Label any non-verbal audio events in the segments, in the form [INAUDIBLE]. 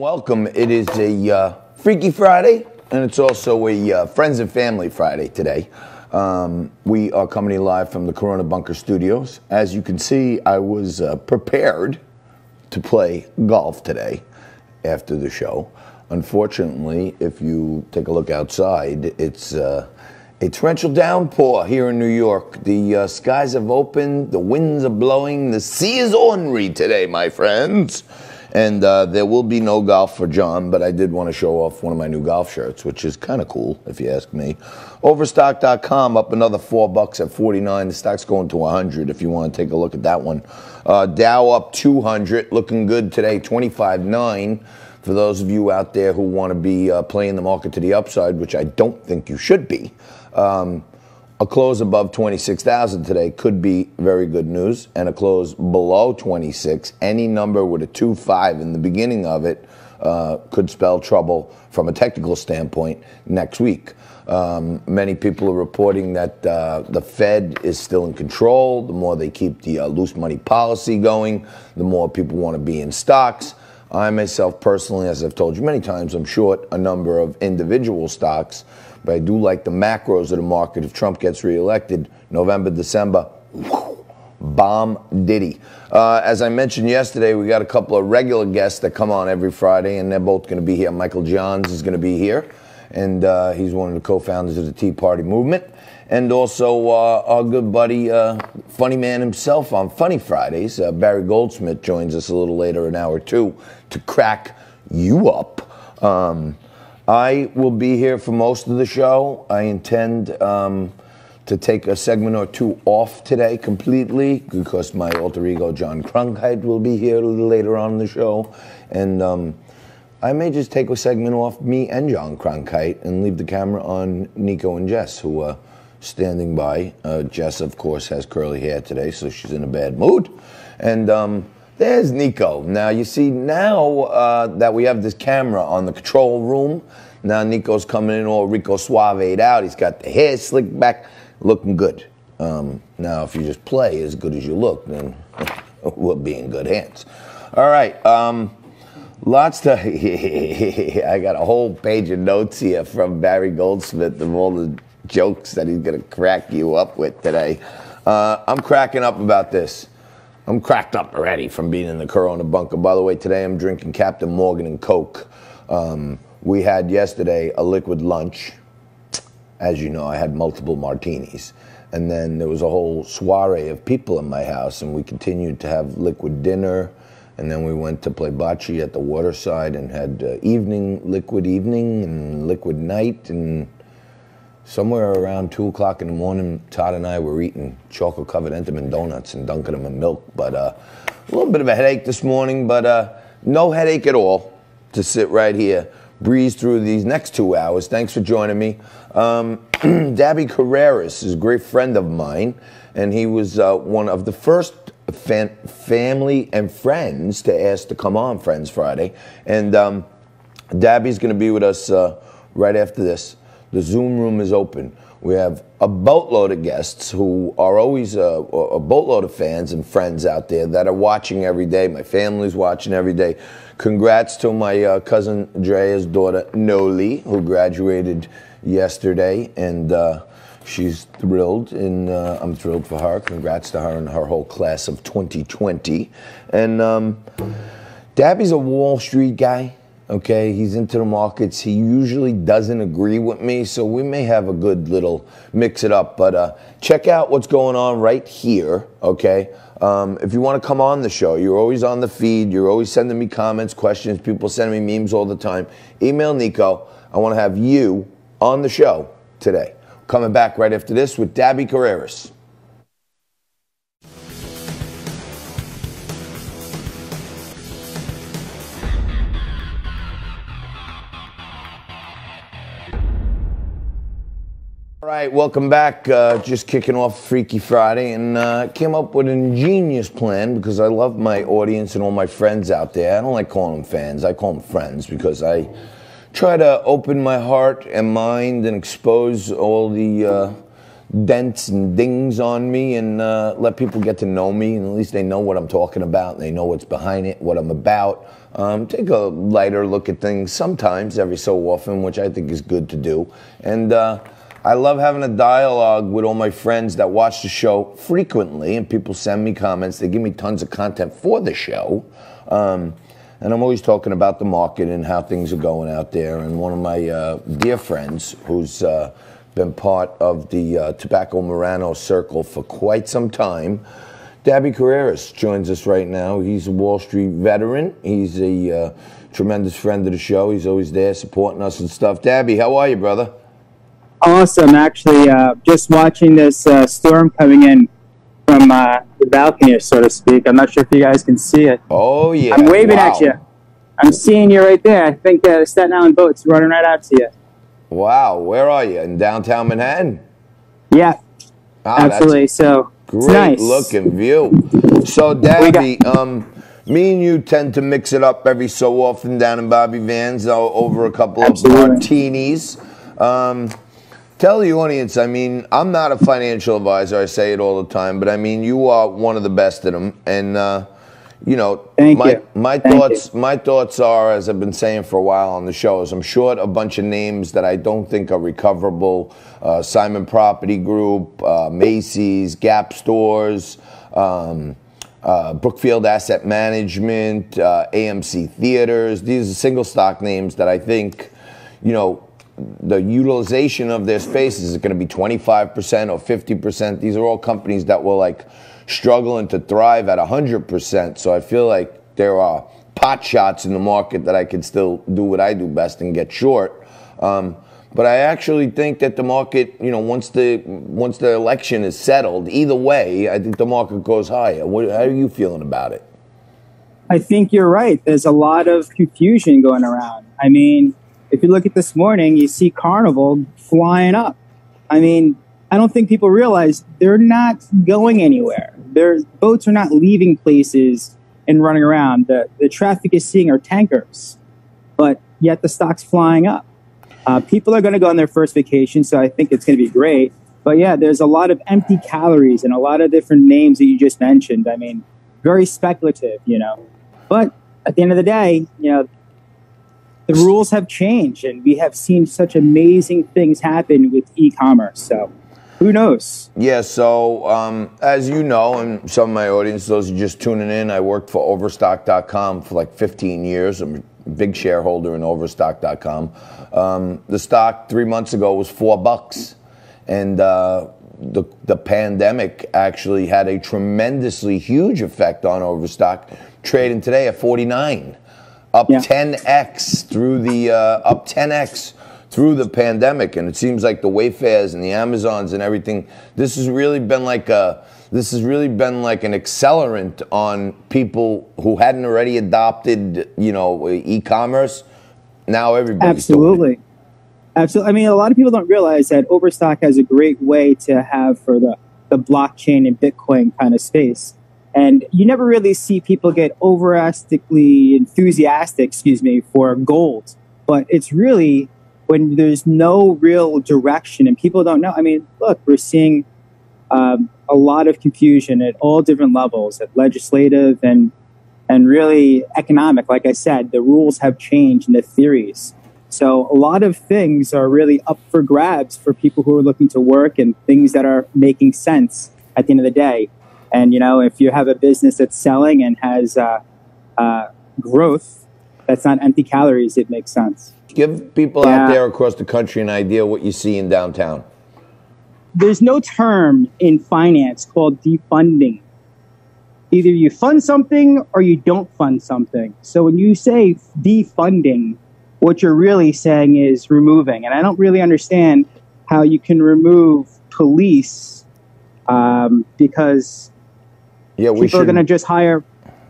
Welcome. It is a uh, Freaky Friday, and it's also a uh, Friends and Family Friday today. Um, we are coming live from the Corona Bunker Studios. As you can see, I was uh, prepared to play golf today after the show. Unfortunately, if you take a look outside, it's uh, a torrential downpour here in New York. The uh, skies have opened, the winds are blowing, the sea is ornery today, my friends. And uh, there will be no golf for John, but I did want to show off one of my new golf shirts, which is kind of cool, if you ask me. Overstock.com up another four bucks at 49. The stock's going to 100 if you want to take a look at that one. Uh, Dow up 200, looking good today, 25.9. For those of you out there who want to be uh, playing the market to the upside, which I don't think you should be. Um, a close above 26,000 today could be very good news, and a close below 26, any number with a 2 5 in the beginning of it, uh, could spell trouble from a technical standpoint next week. Um, many people are reporting that uh, the Fed is still in control. The more they keep the uh, loose money policy going, the more people want to be in stocks. I myself personally, as I've told you many times, I'm short a number of individual stocks but I do like the macros of the market. If Trump gets reelected, November, December, bomb ditty. Uh, as I mentioned yesterday, we got a couple of regular guests that come on every Friday, and they're both going to be here. Michael Johns is going to be here, and uh, he's one of the co-founders of the Tea Party movement. And also uh, our good buddy, uh, funny man himself on Funny Fridays, uh, Barry Goldsmith joins us a little later, an hour two, to crack you up. Um, I will be here for most of the show. I intend um, to take a segment or two off today completely because my alter ego John Cronkite will be here a little later on in the show, and um, I may just take a segment off me and John Cronkite and leave the camera on Nico and Jess, who are standing by. Uh, Jess, of course, has curly hair today, so she's in a bad mood, and. Um, there's Nico. Now, you see, now uh, that we have this camera on the control room, now Nico's coming in all Rico Suave'd out. He's got the hair slicked back, looking good. Um, now, if you just play as good as you look, then [LAUGHS] we'll be in good hands. All right. Um, lots to. [LAUGHS] I got a whole page of notes here from Barry Goldsmith of all the jokes that he's going to crack you up with today. Uh, I'm cracking up about this. I'm cracked up already from being in the Corona bunker. By the way, today I'm drinking Captain Morgan and Coke. Um, we had yesterday a liquid lunch. As you know, I had multiple martinis. And then there was a whole soiree of people in my house, and we continued to have liquid dinner. And then we went to play bocce at the waterside and had uh, evening, liquid evening, and liquid night. And somewhere around two o'clock in the morning, Todd and I were eating chocolate covered Entenmann donuts and dunking them in milk. But uh, a little bit of a headache this morning, but uh, no headache at all to sit right here, breeze through these next two hours. Thanks for joining me. Um, [CLEARS THROAT] Dabby Carreras is a great friend of mine, and he was uh, one of the first family and friends to ask to come on Friends Friday. And um, Dabby's going to be with us uh, right after this. The Zoom room is open. We have a boatload of guests who are always a, a, boatload of fans and friends out there that are watching every day. My family's watching every day. Congrats to my uh, cousin Drea's daughter Noli, who graduated yesterday, and uh, she's thrilled, and uh, I'm thrilled for her. Congrats to her and her whole class of 2020. And um, Dabby's a Wall Street guy. Okay, he's into the markets. He usually doesn't agree with me, so we may have a good little mix it up. But uh, check out what's going on right here. Okay, um, if you want to come on the show, you're always on the feed. You're always sending me comments, questions. People send me memes all the time. Email Nico. I want to have you on the show today. Coming back right after this with Dabby Carreras. Right, welcome back. Uh, just kicking off Freaky Friday and uh, came up with an ingenious plan because I love my audience and all my friends out there. I don't like calling them fans, I call them friends because I try to open my heart and mind and expose all the, uh, dents and dings on me and uh, let people get to know me and at least they know what I'm talking about and they know what's behind it, what I'm about. Um, take a lighter look at things sometimes, every so often, which I think is good to do. And uh, I love having a dialogue with all my friends that watch the show frequently, and people send me comments. They give me tons of content for the show. Um, and I'm always talking about the market and how things are going out there. And one of my uh, dear friends, who's uh, been part of the uh, Tobacco Murano circle for quite some time. Dabby Carreras joins us right now. He's a Wall Street veteran. He's a uh, tremendous friend of the show. He's always there supporting us and stuff. Dabby, how are you, brother? Awesome. Actually, uh, just watching this uh, storm coming in from uh, the balcony, so to speak. I'm not sure if you guys can see it. Oh, yeah. I'm waving wow. at you. I'm seeing you right there. I think uh, the Staten Island boat's running right out to you. Wow, where are you? In downtown Manhattan? Yeah, oh, absolutely. So great nice. looking view. So, Dabby, um, me and you tend to mix it up every so often down in Bobby Van's over a couple absolutely. of martinis. Um, tell the audience, I mean, I'm not a financial advisor. I say it all the time, but I mean, you are one of the best at them, and. Uh, you know, Thank my you. my Thank thoughts you. my thoughts are, as I've been saying for a while on the show, is I'm short a bunch of names that I don't think are recoverable. Uh, Simon Property Group, uh, Macy's, Gap Stores. Um, uh, Brookfield Asset Management, uh, AMC Theaters. These are single stock names that I think, you know, the utilization of their spaces is going to be 25% or 50%. These are all companies that will like struggling to thrive at 100%. So I feel like there are pot shots in the market that I can still do what I do best and get short. Um, but I actually think that the market, you know, once the once the election is settled, either way, I think the market goes higher. What, how are you feeling about it? I think you're right. There's a lot of confusion going around. I mean, if you look at this morning, you see Carnival flying up. I mean, I don't think people realize they're not going anywhere. Their boats are not leaving places and running around. The, the traffic is seeing are tankers, but yet the stock's flying up. Uh, people are going to go on their first vacation, so I think it's going to be great. But yeah, there's a lot of empty calories and a lot of different names that you just mentioned. I mean, very speculative, you know. But at the end of the day, you know, the rules have changed and we have seen such amazing things happen with e-commerce. So who knows? Yeah, so um, as you know, and some of my audience, those are just tuning in, I worked for Overstock.com for like 15 years. I'm a big shareholder in Overstock.com. Um, the stock three months ago was four bucks. And uh, the, the pandemic actually had a tremendously huge effect on Overstock, trading today at 49, up yeah. 10x through the, uh, up 10x through the pandemic, and it seems like the Wayfairs and the Amazons and everything. This has really been like a this has really been like an accelerant on people who hadn't already adopted, you know, e-commerce. Now everybody's absolutely, absolutely. I mean, a lot of people don't realize that Overstock has a great way to have for the the blockchain and Bitcoin kind of space. And you never really see people get overastically enthusiastic, excuse me, for gold. But it's really when there's no real direction and people don't know. I mean, look, we're seeing um, a lot of confusion at all different levels, at legislative and and really economic. Like I said, the rules have changed and the theories. So a lot of things are really up for grabs for people who are looking to work and things that are making sense at the end of the day. And you know, if you have a business that's selling and has uh, uh, growth, that's not empty calories. It makes sense. Give people yeah. out there across the country an idea what you see in downtown. There's no term in finance called defunding. Either you fund something or you don't fund something. So when you say defunding, what you're really saying is removing. And I don't really understand how you can remove police um, because yeah, people should... are going to just hire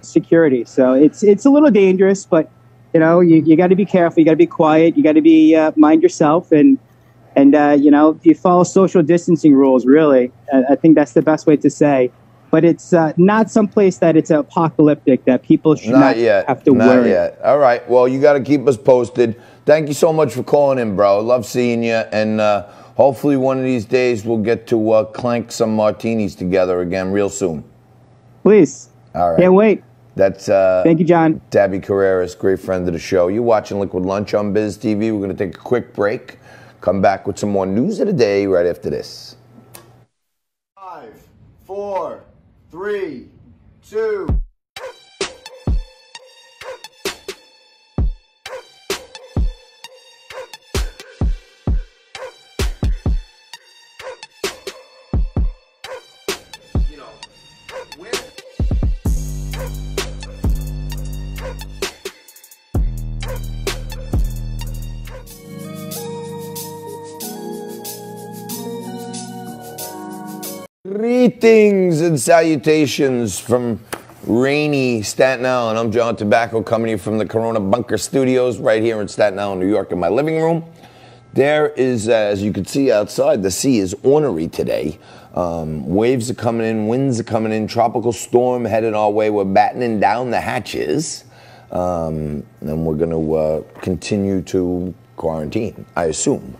security. So it's it's a little dangerous, but you know, you, you got to be careful. You got to be quiet. You got to be uh, mind yourself, and and uh, you know, you follow social distancing rules. Really, I, I think that's the best way to say. But it's uh, not someplace that it's apocalyptic that people should not, not yet. have to not worry. Not yet. All right. Well, you got to keep us posted. Thank you so much for calling in, bro. Love seeing you, and uh, hopefully one of these days we'll get to uh, clank some martinis together again real soon. Please. All right. Can't wait. That's uh, Thank you, John. Dabby Carreras, great friend of the show. You're watching Liquid Lunch on Biz TV. We're going to take a quick break. Come back with some more news of the day right after this. Five, four, three, two. Greetings and salutations from rainy Staten Island. I'm John Tabacco coming to you from the Corona Bunker Studios right here in Staten Island, New York, in my living room. There is, uh, as you can see outside, the sea is ornery today. Um, waves are coming in, winds are coming in, tropical storm headed our way. We're battening down the hatches, um, and we're going to uh, continue to quarantine, I assume.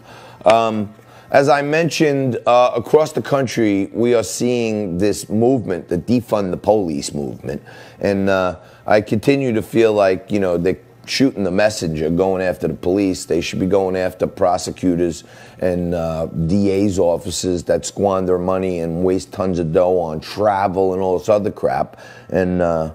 Um, as I mentioned, uh, across the country, we are seeing this movement, the defund the police movement. And uh, I continue to feel like, you know, they're shooting the messenger, going after the police. They should be going after prosecutors and uh, DA's offices that squander money and waste tons of dough on travel and all this other crap. And, uh,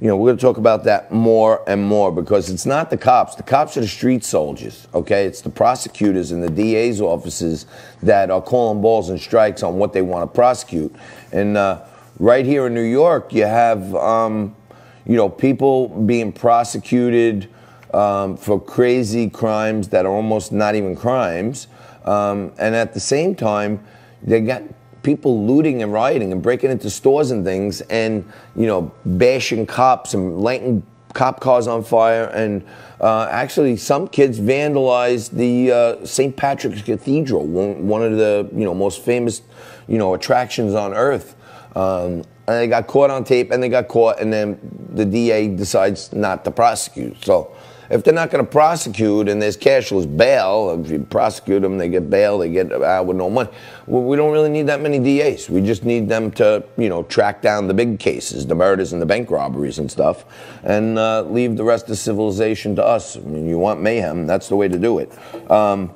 you know, we're going to talk about that more and more because it's not the cops. The cops are the street soldiers, okay? It's the prosecutors and the DA's offices that are calling balls and strikes on what they want to prosecute. And uh, right here in New York, you have, um, you know, people being prosecuted um, for crazy crimes that are almost not even crimes. Um, and at the same time, they got people looting and rioting and breaking into stores and things and you know bashing cops and lighting cop cars on fire. And uh, actually some kids vandalized the uh, st patrick's cathedral one, of the you know most famous you know attractions on earth. Um, and they got caught on tape and they got caught and then the da decides not to prosecute. So if they're not going to prosecute and there's cashless bail, if you prosecute them, they get bail, they get out with no money. Well, we don't really need that many DAs. We just need them to, you know, track down the big cases, the murders and the bank robberies and stuff, and uh, leave the rest of civilization to us. I mean, you want mayhem, that's the way to do it. Um,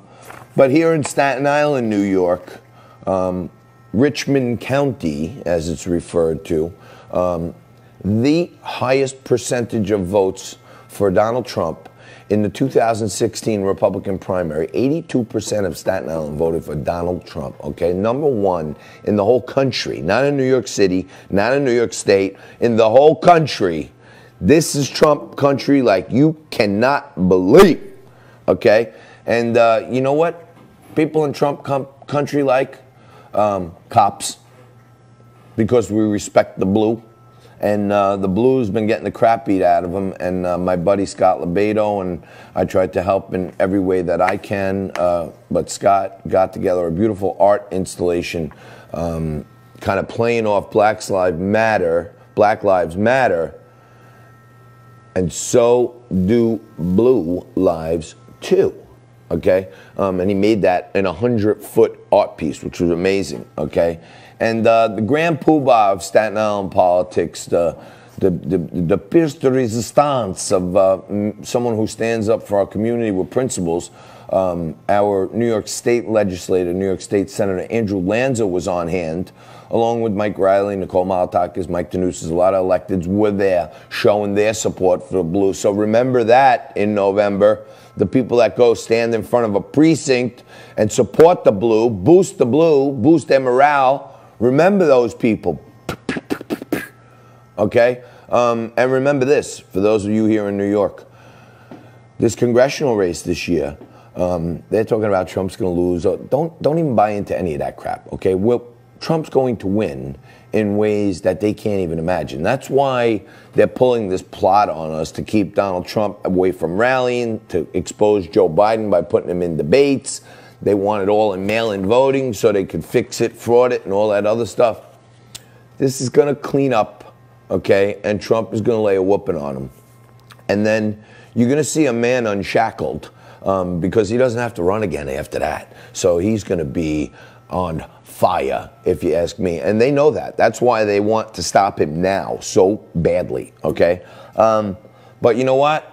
but here in Staten Island, New York, um, Richmond County, as it's referred to, um, the highest percentage of votes for Donald Trump in the 2016 Republican primary, 82% of Staten Island voted for Donald Trump, okay? Number one in the whole country, not in New York City, not in New York State, in the whole country. This is Trump country like you cannot believe, okay? And uh, you know what? People in Trump com- country like um, cops because we respect the blue and uh, the Blues been getting the crap beat out of them. And uh, my buddy Scott LoBaido and I tried to help in every way that I can. Uh, but Scott got together a beautiful art installation, um, kind of playing off Black Lives Matter, Black Lives Matter, and so do Blue Lives too. Okay, um, and he made that in a hundred foot art piece, which was amazing. Okay. And uh, the grand poobah of Staten Island politics, the, the, the, the de resistance of uh, someone who stands up for our community with principles, um, our New York State legislator, New York State Senator Andrew Lanza was on hand, along with Mike Reilly, Nicole Malliotakis, Mike Tannousis, a lot of electeds were there showing their support for the blue. So remember that in November. The people that go stand in front of a precinct and support the Blue, boost the Blue, boost their morale, Remember those people. Okay? Um, and remember this for those of you here in New York this congressional race this year, um, they're talking about Trump's going to lose. Don't, don't even buy into any of that crap, okay? Well, Trump's going to win in ways that they can't even imagine. That's why they're pulling this plot on us to keep Donald Trump away from rallying, to expose Joe Biden by putting him in debates. They want it all in mail in voting so they could fix it, fraud it, and all that other stuff. This is going to clean up, okay? And Trump is going to lay a whooping on them. And then you're going to see a man unshackled um, because he doesn't have to run again after that. So he's going to be on fire, if you ask me. And they know that. That's why they want to stop him now so badly, okay? Um, but you know what?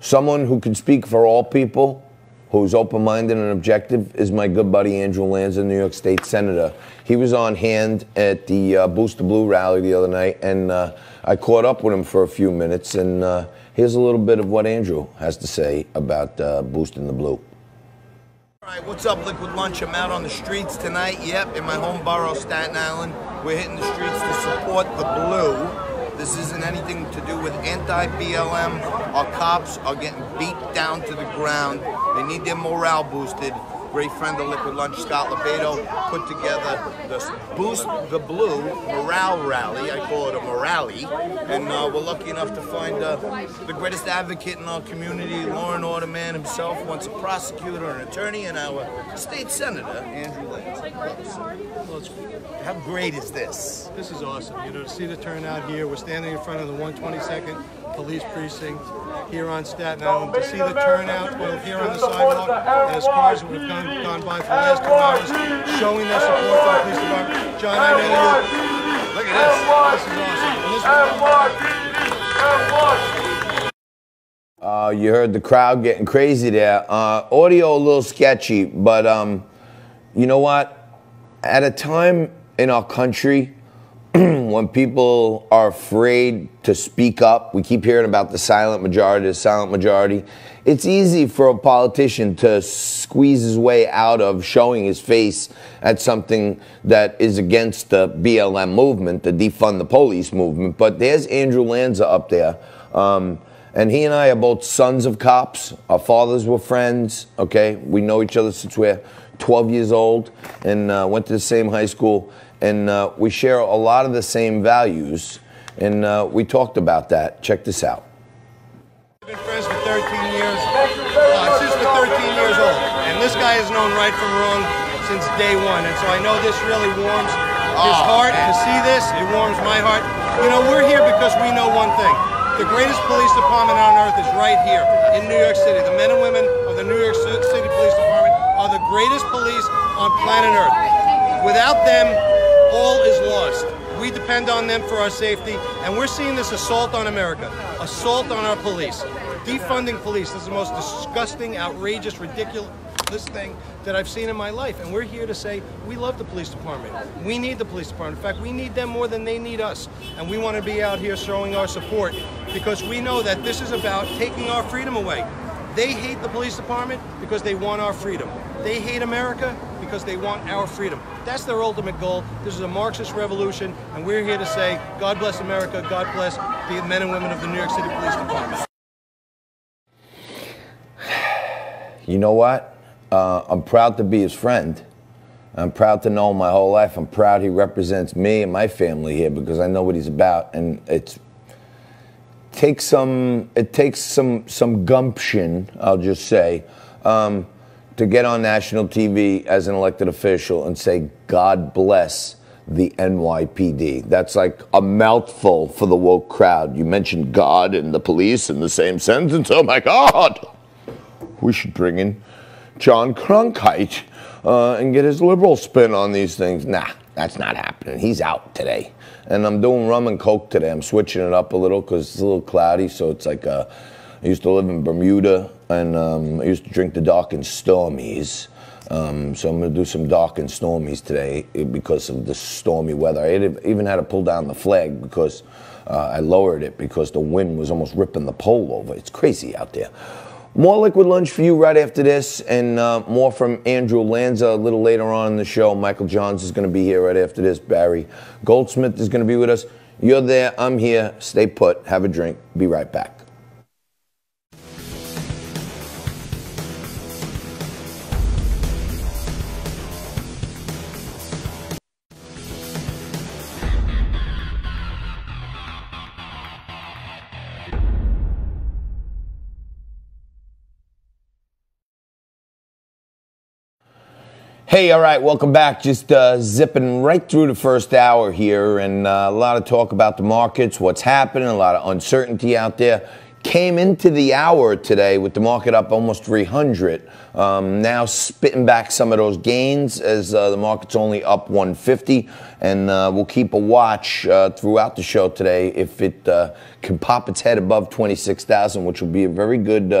Someone who can speak for all people, who's open minded and objective, is my good buddy Andrew Lanza, New York State Senator. He was on hand at the uh, Boost the Blue rally the other night, and uh, I caught up with him for a few minutes. And uh, here's a little bit of what Andrew has to say about uh, boosting the blue. All right, what's up, Liquid Lunch? I'm out on the streets tonight. Yep, in my home borough, Staten Island. We're hitting the streets to support the blue. This isn't anything to do with anti-BLM. Our cops are getting beat down to the ground. They need their morale boosted. Great friend of Liquid Lunch, Scott LoBaido, put together the Boost the Blue Morale Rally. I call it a morale. And uh, we're lucky enough to find uh, the greatest advocate in our community, law and order man himself, once a prosecutor, an attorney, and our state senator, Andrew Lanza. How great is this? This is awesome. You know, to see the turnout here. We're standing in front of the 122nd Police Precinct here on Staten Island. To see the turnout both here on the sidewalk as cars that have gone, gone by for the last two hours, showing their support for the police department. John, I know you. Look at this. This is awesome. Uh, you heard the crowd getting crazy there. Uh, audio a little sketchy, but um, you know what? At a time in our country [CLEARS THROAT] when people are afraid to speak up, we keep hearing about the silent majority, the silent majority. It's easy for a politician to squeeze his way out of showing his face at something that is against the BLM movement, the defund the police movement. But there's Andrew Lanza up there. Um, and he and I are both sons of cops. Our fathers were friends, okay? We know each other since we're 12 years old and uh, went to the same high school and uh, we share a lot of the same values, and uh, we talked about that. Check this out. I've been friends for 13 years, uh, since we're 13 years old, and this guy has known right from wrong since day one, and so I know this really warms his heart to see this. It warms my heart. You know, we're here because we know one thing. The greatest police department on earth is right here in New York City. The men and women of the New York City Police Department are the greatest police on planet Earth. Without them, all is lost. We depend on them for our safety, and we're seeing this assault on America, assault on our police, defunding police. This is the most disgusting, outrageous, ridiculous thing that I've seen in my life. And we're here to say we love the police department. We need the police department. In fact, we need them more than they need us. And we want to be out here showing our support because we know that this is about taking our freedom away. They hate the police department because they want our freedom. They hate America because they want our freedom. That's their ultimate goal. This is a Marxist revolution, and we're here to say, God bless America, God bless the men and women of the New York City Police Department. You know what? Uh, I'm proud to be his friend. I'm proud to know him my whole life. I'm proud he represents me and my family here because I know what he's about, and it's takes some it takes some some gumption. I'll just say. Um, to get on national TV as an elected official and say, God bless the NYPD. That's like a mouthful for the woke crowd. You mentioned God and the police in the same sentence. Oh my God! We should bring in John Cronkite uh, and get his liberal spin on these things. Nah, that's not happening. He's out today. And I'm doing rum and coke today. I'm switching it up a little because it's a little cloudy, so it's like a, I used to live in Bermuda and um, I used to drink the dark and stormies. Um, so I'm going to do some dark and stormies today because of the stormy weather. I even had to pull down the flag because uh, I lowered it because the wind was almost ripping the pole over. It's crazy out there. More liquid lunch for you right after this, and uh, more from Andrew Lanza a little later on in the show. Michael Johns is going to be here right after this. Barry Goldsmith is going to be with us. You're there. I'm here. Stay put. Have a drink. Be right back. Hey, all right, welcome back. Just uh, zipping right through the first hour here, and uh, a lot of talk about the markets, what's happening, a lot of uncertainty out there. came into the hour today with the market up almost 300. Um, now spitting back some of those gains as uh, the market's only up 150. And uh, we'll keep a watch uh, throughout the show today if it uh, can pop its head above 26,000, which will be a very good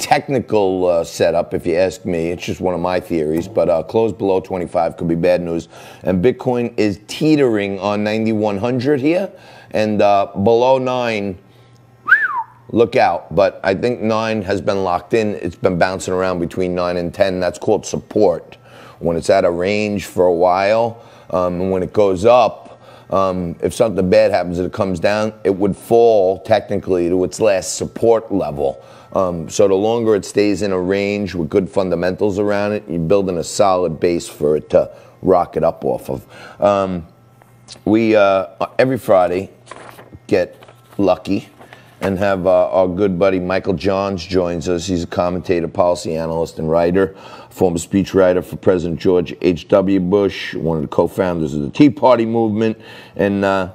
technical uh, setup, if you ask me. It's just one of my theories, but uh, close below 25 could be bad news. And Bitcoin is teetering on 9,100 here, and uh, below nine. Look out, but I think nine has been locked in. It's been bouncing around between nine and 10. That's called support. When it's at a range for a while, um, and when it goes up, um, if something bad happens and it comes down, it would fall technically to its last support level. Um, so the longer it stays in a range with good fundamentals around it, you're building a solid base for it to rocket up off of. Um, we uh, every Friday get lucky and have uh, our good buddy Michael Johns joins us. He's a commentator, policy analyst, and writer, former speechwriter for President George H.W. Bush, one of the co-founders of the Tea Party movement, and uh,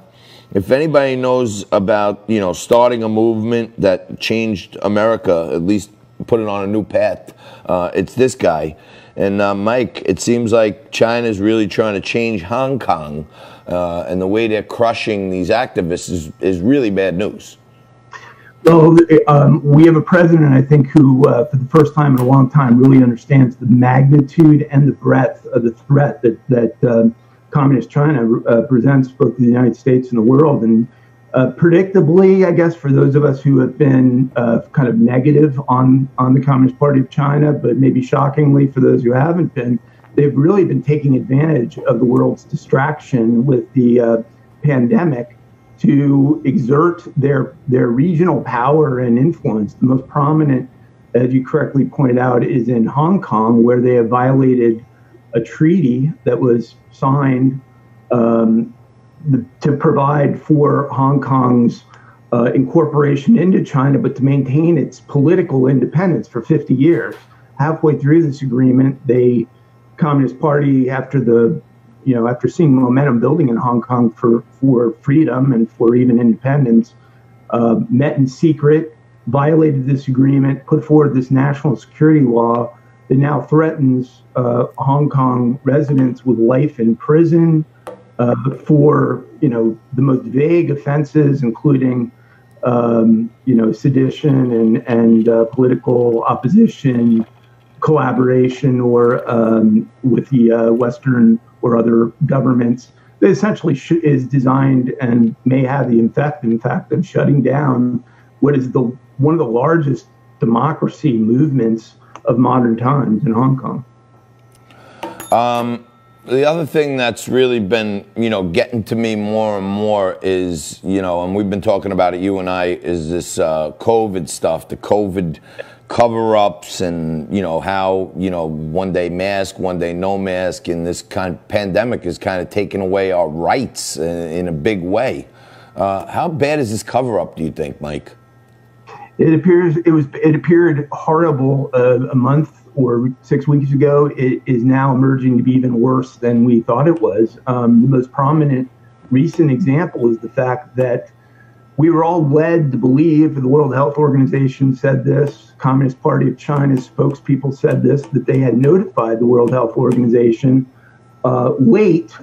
if anybody knows about you know starting a movement that changed America, at least put it on a new path, uh, it's this guy. And uh, Mike, it seems like China is really trying to change Hong Kong, uh, and the way they're crushing these activists is, is really bad news. Well, um, we have a president, I think, who, uh, for the first time in a long time, really understands the magnitude and the breadth of the threat that that um, communist China uh, presents both the United States and the world. And uh, predictably, I guess, for those of us who have been uh, kind of negative on, on the Communist Party of China, but maybe shockingly for those who haven't been, they've really been taking advantage of the world's distraction with the uh, pandemic to exert their, their regional power and influence. The most prominent, as you correctly pointed out, is in Hong Kong, where they have violated a treaty that was signed um, to provide for Hong Kong's uh, incorporation into China, but to maintain its political independence for 50 years. Halfway through this agreement, the Communist Party, after the you know, after seeing momentum building in Hong Kong for, for freedom and for even independence, uh, met in secret, violated this agreement, put forward this national security law that now threatens uh, Hong Kong residents with life in prison uh, for you know the most vague offenses, including um, you know sedition and and uh, political opposition, collaboration, or um, with the uh, Western or other governments. That essentially sh- is designed and may have the effect, in fact, of shutting down what is the one of the largest democracy movements of modern times in Hong Kong. Um, the other thing that's really been, you know, getting to me more and more is, you know, and we've been talking about it, you and I, is this uh, COVID stuff, the COVID cover ups, and, you know, how, you know, one day mask, one day no mask, and this kind of pandemic is kind of taking away our rights in, in a big way. Uh, how bad is this cover up, do you think, Mike? It appears it was it appeared horrible uh, a month or six weeks ago. It is now emerging to be even worse than we thought it was. Um, the most prominent recent example is the fact that we were all led to believe the World Health Organization said this, Communist Party of China's spokespeople said this, that they had notified the World Health Organization uh, late,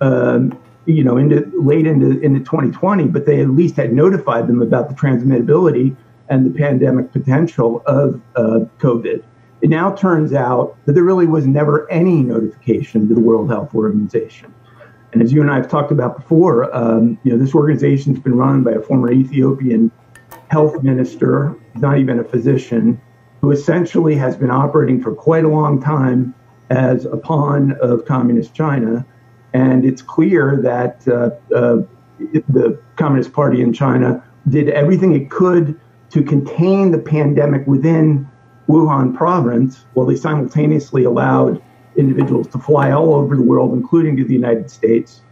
um, you know, into late into into 2020, but they at least had notified them about the transmittability and the pandemic potential of uh, COVID. It now turns out that there really was never any notification to the World Health Organization. And as you and I have talked about before, um, you know, this organization's been run by a former Ethiopian health minister, not even a physician, who essentially has been operating for quite a long time as a pawn of communist China. And it's clear that uh, uh, the Communist Party in China did everything it could to contain the pandemic within Wuhan province while they simultaneously allowed individuals to fly all over the world, including to the United States.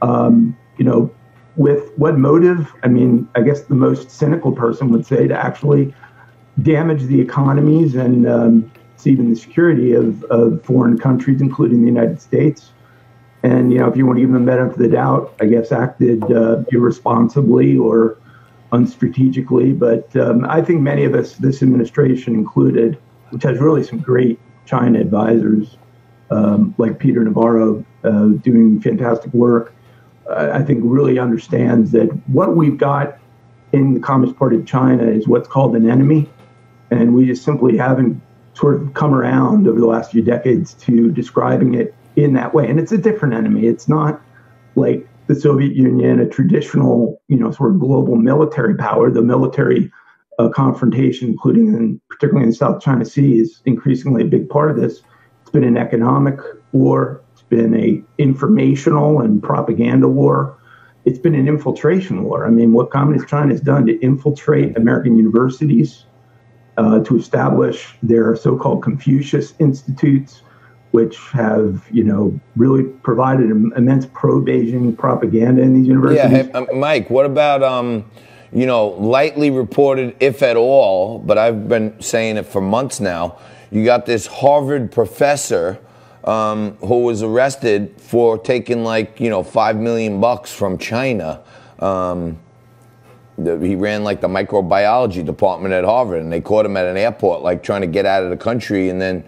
Um, you know, with what motive? I mean, I guess the most cynical person would say to actually damage the economies and um, even the security of, of foreign countries, including the United States. And you know, if you want to give them the benefit of the doubt, I guess acted uh, irresponsibly or unstrategically. But um, I think many of us, this administration included, which has really some great China advisors um, like Peter Navarro uh, doing fantastic work, uh, I think really understands that what we've got in the Communist Party of China is what's called an enemy. And we just simply haven't sort of come around over the last few decades to describing it in that way. And it's a different enemy. It's not like the Soviet Union, a traditional, you know, sort of global military power. The military uh, confrontation, including in, particularly in the South China Sea, is increasingly a big part of this. It's been an economic war. It's been a informational and propaganda war. It's been an infiltration war. I mean, what Communist China has done to infiltrate American universities, uh, to establish their so-called Confucius institutes, which have, you know, really provided immense pro-Beijing propaganda in these universities. Yeah, hey, uh, Mike, what about, um, you know, lightly reported, if at all, but I've been saying it for months now, you got this Harvard professor um, who was arrested for taking like, you know, five million bucks from China. Um, the, he ran like the microbiology department at Harvard, and they caught him at an airport, like trying to get out of the country, and then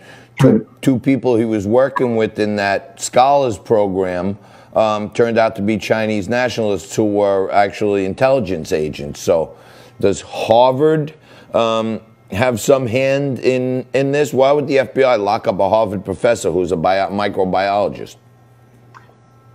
two, people he was working with in that scholars program um, turned out to be Chinese nationalists who were actually intelligence agents. So, does Harvard um, have some hand in in this? Why would the FBI lock up a Harvard professor who's a bio- microbiologist?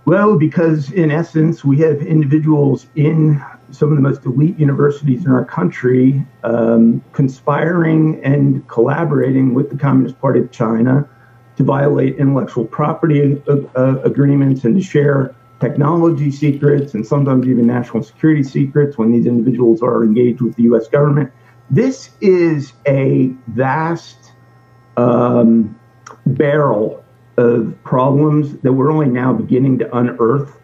Well, because in essence, we have individuals in some of the most elite universities in our country um, conspiring and collaborating with the Communist Party of China to violate intellectual property uh, agreements and to share technology secrets and sometimes even national security secrets when these individuals are engaged with the US government. This is a vast um, barrel of problems that we're only now beginning to unearth.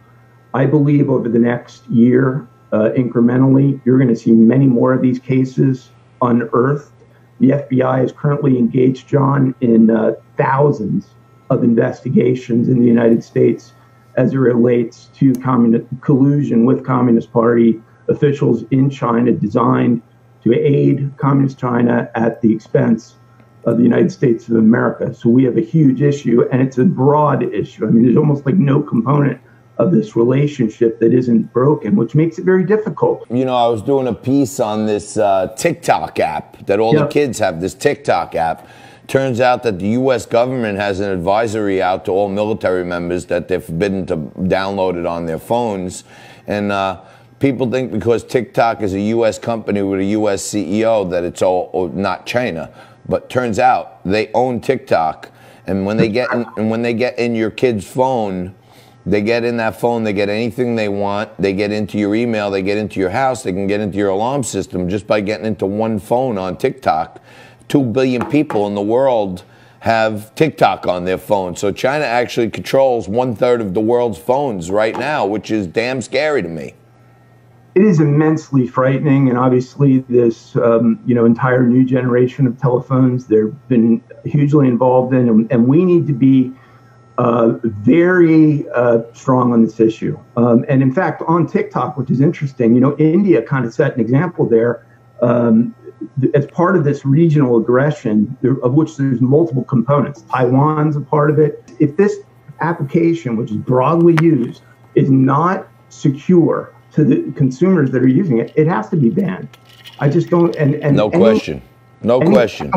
I believe over the next year, uh, incrementally. You're going to see many more of these cases unearthed. The FBI is currently engaged, John, in uh, thousands of investigations in the United States as it relates to communist collusion with Communist Party officials in China designed to aid Communist China at the expense of the United States of America. So we have a huge issue, and it's a broad issue. I mean, there's almost like no component of this relationship that isn't broken, which makes it very difficult. You know, I was doing a piece on this uh, TikTok app that all yep. the kids have, this TikTok app. Turns out that the U.S. government has an advisory out to all military members that they're forbidden to download it on their phones. And uh, people think because TikTok is a U.S. company with a U.S. CEO that it's all not China. But turns out they own TikTok. And when they get in, and when they get in your kid's phone, they get in that phone, they get anything they want, they get into your email, they get into your house, they can get into your alarm system just by getting into one phone on TikTok. Two billion people in the world have TikTok on their phone. So China actually controls one third of the world's phones right now, which is damn scary to me. It is immensely frightening, and obviously, this um, you know entire new generation of telephones they've been hugely involved in, and, and we need to be uh, very uh, strong on this issue. Um, and in fact, on TikTok, which is interesting, you know, India kind of set an example there. Um, as part of this regional aggression, of which there's multiple components, Taiwan's a part of it. If this application, which is broadly used, is not secure to the consumers that are using it, it has to be banned. I just don't. And, and no any, question, no any, question.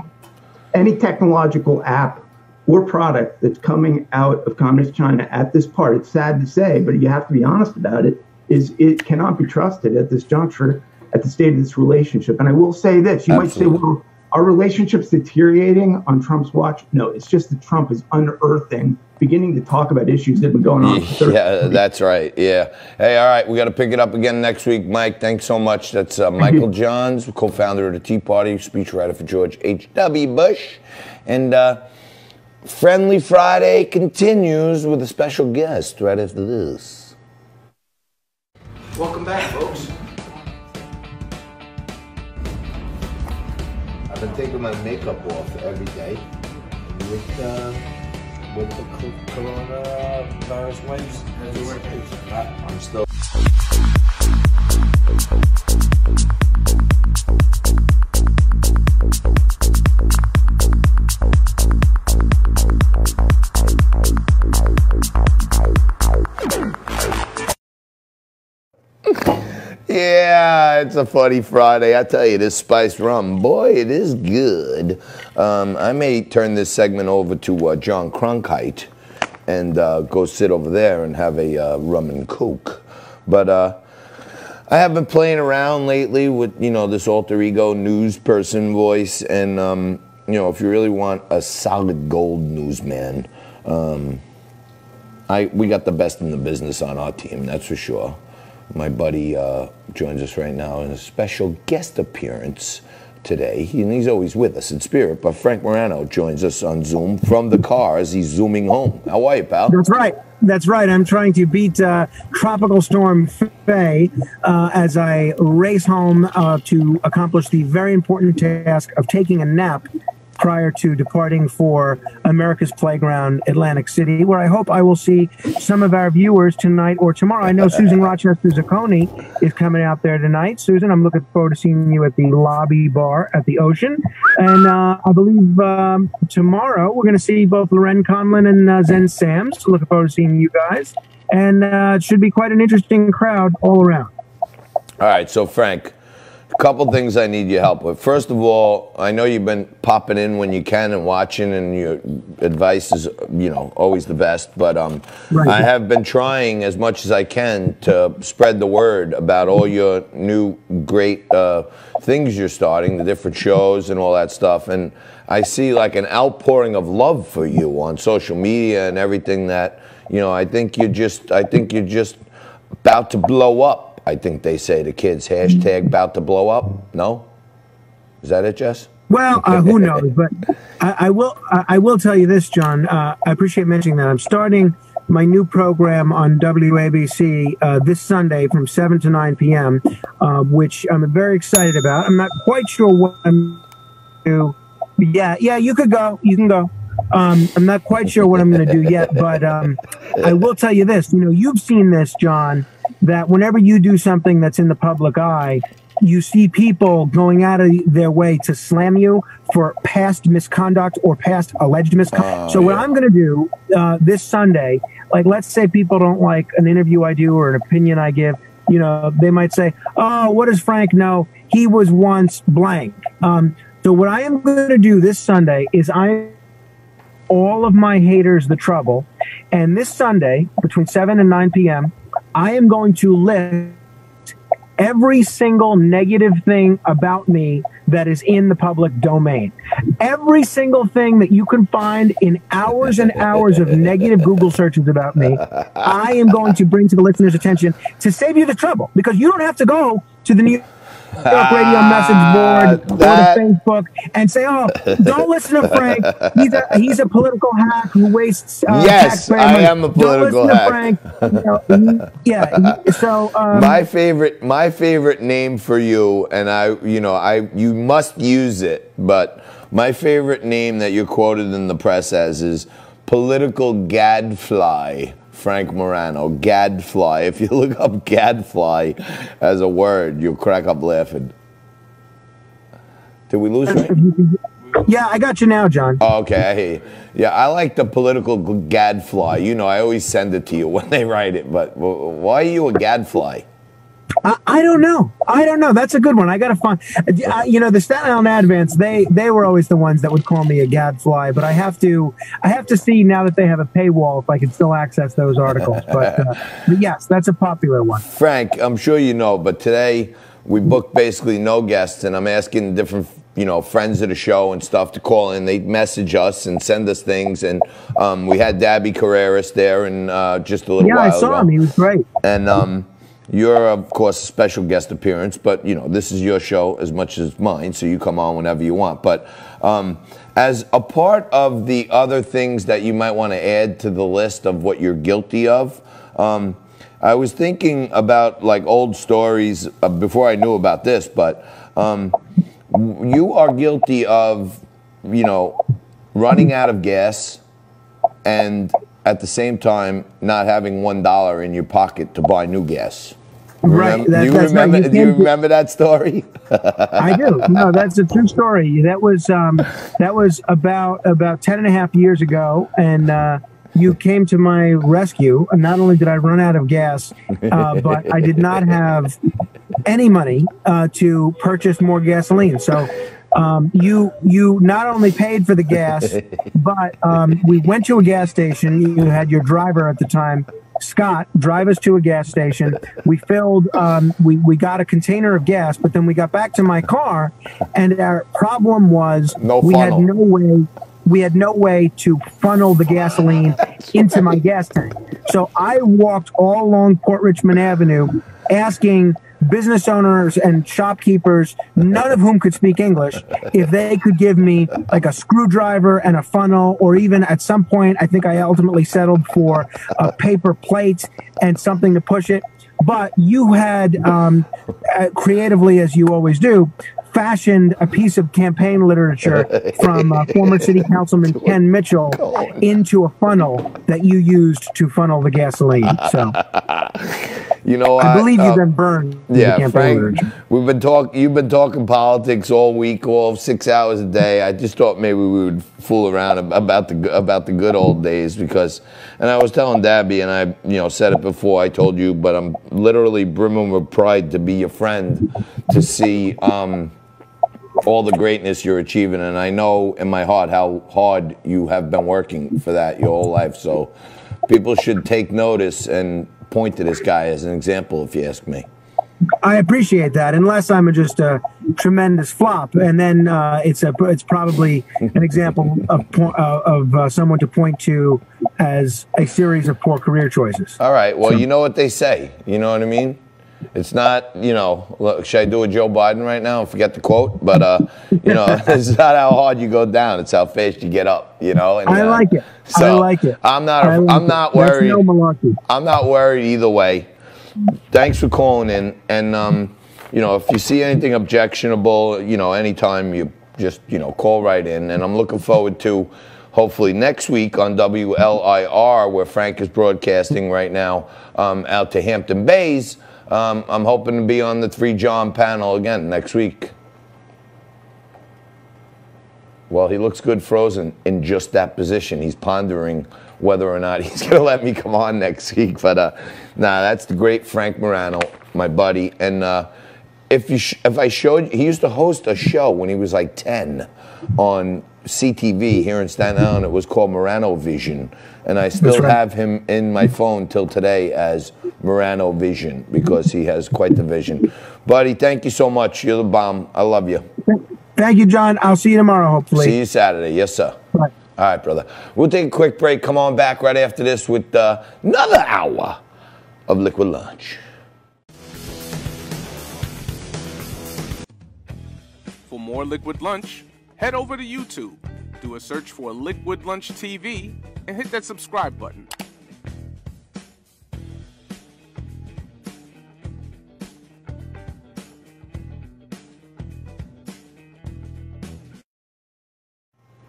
Any technological app or product that's coming out of communist China at this part, it's sad to say, but you have to be honest about it, is it cannot be trusted at this juncture, at the state of this relationship. And I will say this, you Absolutely. might say, well, our relationship's deteriorating on Trump's watch. No, it's just that Trump is unearthing, beginning to talk about issues that have been going on. yeah, that's right. Yeah. Hey, all right, we got to pick it up again next week, Mike. Thanks so much. That's uh, Michael Johns, co-founder of the Tea Party, speechwriter for George H. W. Bush, and. Uh, Friendly Friday continues with a special guest right after this. Welcome back, folks. I've been taking my makeup off every day with uh, with the coronavirus wipes. I'm still. Yeah, it's a funny Friday. I tell you, this spiced rum, boy, it is good. Um, I may turn this segment over to uh, John Cronkite and uh, go sit over there and have a uh, rum and coke. But uh, I have been playing around lately with you know this alter ego news person voice, and um, you know if you really want a solid gold newsman, um, I we got the best in the business on our team, that's for sure. My buddy uh, joins us right now in a special guest appearance today. He, and he's always with us in spirit, but Frank Morano joins us on Zoom from the car as he's zooming home. How are you, pal? That's right. That's right. I'm trying to beat uh, Tropical Storm Faye uh, as I race home uh, to accomplish the very important task of taking a nap prior to departing for America's Playground, Atlantic City, where I hope I will see some of our viewers tonight or tomorrow. I know Susan Rochester Zacconi is coming out there tonight. Susan, I'm looking forward to seeing you at the lobby bar at the Ocean. And uh, I believe um, tomorrow we're going to see both Loren Conlon and uh, Zen Sams. Looking forward to seeing you guys. And uh, it should be quite an interesting crowd all around. All right, so Frank, couple things I need your help with. First of all, I know you've been popping in when you can and watching, and your advice is, you know, always the best. But um, Right. I have been trying as much as I can to spread the word about all your new great uh, things you're starting, the different shows and all that stuff. And I see like an outpouring of love for you on social media and everything. That you know, I think you're just, I think you're just about to blow up. I think they say to kids, hashtag about to blow up. No? Is that it, Jess? Well, uh, who knows? But I, I will. I, will tell you this, John. Uh, I appreciate mentioning that. I'm starting my new program on WABC uh, this Sunday from 7 to 9 p.m., uh, which I'm very excited about. I'm not quite sure what I'm do. Yeah, yeah, you could go. You can go. Um, I'm not quite sure what I'm going to do yet, but um, I will tell you this. You know, you've seen this, John, that whenever you do something that's in the public eye, you see people going out of their way to slam you for past misconduct or past alleged misconduct. so what I'm going to do uh, this Sunday, like let's say people don't like an interview I do or an opinion I give, you know, they might say, "Oh, what does Frank know? He was once blank." Um, so what I am going to do this Sunday is I all of my haters the trouble, and this Sunday between seven and nine p.m. I am going to list every single negative thing about me that is in the public domain. Every single thing that you can find in hours and hours of negative Google searches about me, I am going to bring to the listener's attention to save you the trouble because you don't have to go to the New York Radio message board or the Facebook and say, "Oh, don't listen to Frank. He's a he's a political hack who wastes." Uh, Yes, I money. am a political don't listen hack. To Frank. You know, yeah. So um, my favorite my favorite name for you and I you know I you must use it but my favorite name that you're quoted in the press as is political gadfly Frank Morano gadfly if you look up gadfly as a word you'll crack up laughing did we lose yeah, I got you now, John. Oh, okay, I. Yeah, I like the political gadfly. You know, I always send it to you [LAUGHS] when they write it, but why are you a gadfly? I, I don't know. I don't know. That's a good one. I got to find. Uh, you know, the Staten Island Advance. They they were always the ones that would call me a gadfly, but I have to I have to see now that they have a paywall if I can still access those articles. But, uh, but yes, that's a popular one. Frank, I'm sure you know, but today we booked basically no guests, and I'm asking different, you know, friends of the show and stuff to call in. They message us and send us things, and um, we had Dabby Carreras there, and uh, just a little Yeah, while I saw ago. him. He was great. And um, you're, of course, a special guest appearance, but you know this is your show as much as mine, so you come on whenever you want. But um, as a part of the other things that you might want to add to the list of what you're guilty of, um, I was thinking about like old stories uh, before I knew about this, but um, you are guilty of, you know, running out of gas and at the same time not having one dollar in your pocket to buy new gas. Right. Remember, That- do you that's right. remember? You do you remember that story? [LAUGHS] I do. No, that's a true story. That was um, that was about about ten and a half years ago, and uh, you came to my rescue. Not only did I run out of gas, uh, but I did not have any money uh, to purchase more gasoline. So. Um, you you not only paid for the gas, [LAUGHS] but um, we went to a gas station. You had your driver at the time, Scott, drive us to a gas station. We filled, um, we, we got a container of gas, but then we got back to my car, and our problem was No we had no way. We had no way to funnel the gasoline into my gas tank. So I walked all along Port Richmond Avenue asking business owners and shopkeepers, none of whom could speak English, if they could give me like a screwdriver and a funnel, or even at some point, I think I ultimately settled for a paper plate and something to push it. But you had, um, uh, creatively as you always do, fashioned a piece of campaign literature [LAUGHS] from uh, former city councilman Ken Mitchell into a funnel that you used to funnel the gasoline. So [LAUGHS] You know, I believe uh, you've been burned. Yeah, campaign Frank, literature. we've been talking. You've been talking politics all week, all six hours a day. I just thought maybe we would fool around about the about the good old days because, and I was telling Dabby, and I, you know, said it before. I told you, but I'm literally brimming with pride to be your friend, to see um, all the greatness you're achieving, and I know in my heart how hard you have been working for that your whole life. So, people should take notice and point to this guy as an example, if you ask me. I appreciate that, unless I'm just a tremendous flop, and then uh, it's a it's probably an example of uh, of uh, someone to point to as a series of poor career choices. All right. Well, you know what they say. You know what I mean? It's not, you know, look, should I do a Joe Biden right now and forget the quote? But, uh, you know, [LAUGHS] it's not how hard you go down, it's how fast you get up, you know? And, I uh, like it. I like it. I'm not, I like I'm not worried. no malarkey. I'm not worried either way. Thanks for calling in. And, um, you know, if you see anything objectionable, you know, anytime you just, you know, call right in. And I'm looking forward to hopefully next week on WLIR, where Frank is broadcasting right now um, out to Hampton Bays. Um, I'm hoping to be on the Three John panel again next week. Well, he looks good frozen in just that position. He's pondering whether or not [LAUGHS] he's going to let me come on next week. But uh, nah, that's the great Frank Morano, my buddy. And uh, if you if I showed, he used to host a show when he was like 10 on CTV here in Staten Island. It was called Morano Vision, and I still right. have him in my phone till today as Morano Vision because he has quite the vision. Buddy, thank you so much. You're the bomb. I love you. Thank you, John. I'll see you tomorrow, hopefully. See you Saturday. Yes, sir. Bye. All right, brother. We'll take a quick break. Come on back right after this with uh, another hour of Liquid Lunch. For more Liquid Lunch, head over to YouTube, do a search for Liquid Lunch TV, and hit that subscribe button.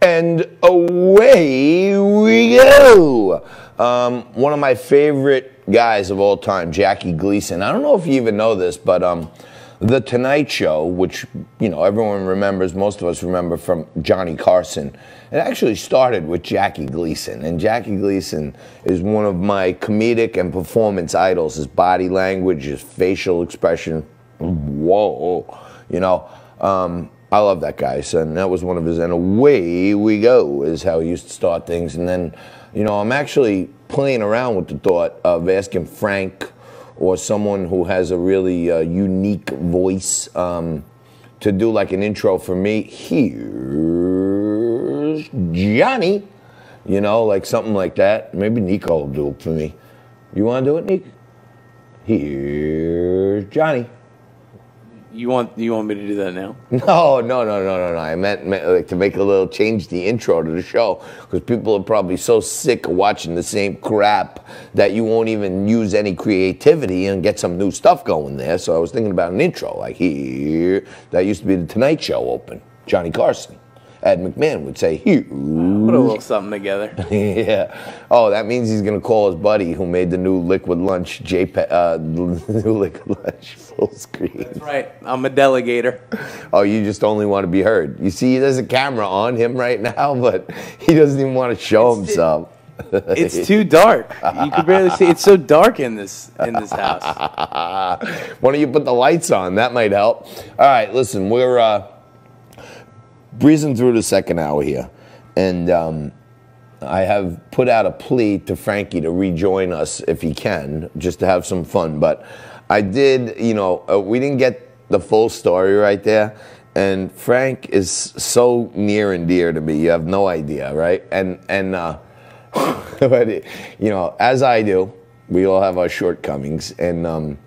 And away we go. Um, one of my favorite guys of all time, Jackie Gleason. I don't know if you even know this, but um, The Tonight Show, which you know everyone remembers, most of us remember from Johnny Carson. It actually started with Jackie Gleason, and Jackie Gleason is one of my comedic and performance idols. His body language, his facial expression, whoa, you know. Um, I love that guy. So that was one of his. And away we go is how he used to start things. And then, you know, I'm actually playing around with the thought of asking Frank or someone who has a really uh, unique voice um, to do like an intro for me. Here's Johnny. You know, like something like that. Maybe Nico will do it for me. You want to do it, Nick? Here's Johnny. You want you want me to do that now? [LAUGHS] No, no, no, no, no, no. I meant, meant like to make a little change the intro to the show because people are probably so sick of watching the same crap that you won't even use any creativity and get some new stuff going there. So I was thinking about an intro like here. That used to be the Tonight Show open. Johnny Carson. Ed McMahon would say, Here's Put a little something together. [LAUGHS] yeah. Oh, that means he's gonna call his buddy who made the new Liquid Lunch JPEG, uh, [LAUGHS] new Liquid Lunch full screen. That's right. I'm a delegator. Oh, you just only want to be heard. You see, there's a camera on him right now, [LAUGHS] but he doesn't even want to show himself. It's too dark. You can barely see. It's so dark in this in this house. Why don't you put the lights on? That might help. All right, listen, we're uh, breezing through the second hour here, and um, I have put out a plea to Frankie to rejoin us if he can, just to have some fun. But I did, you know, uh, we didn't get the full story right there. And Frank is so near and dear to me. You have no idea, right? And and uh, [LAUGHS] but you know, as I do, we all have our shortcomings, and um,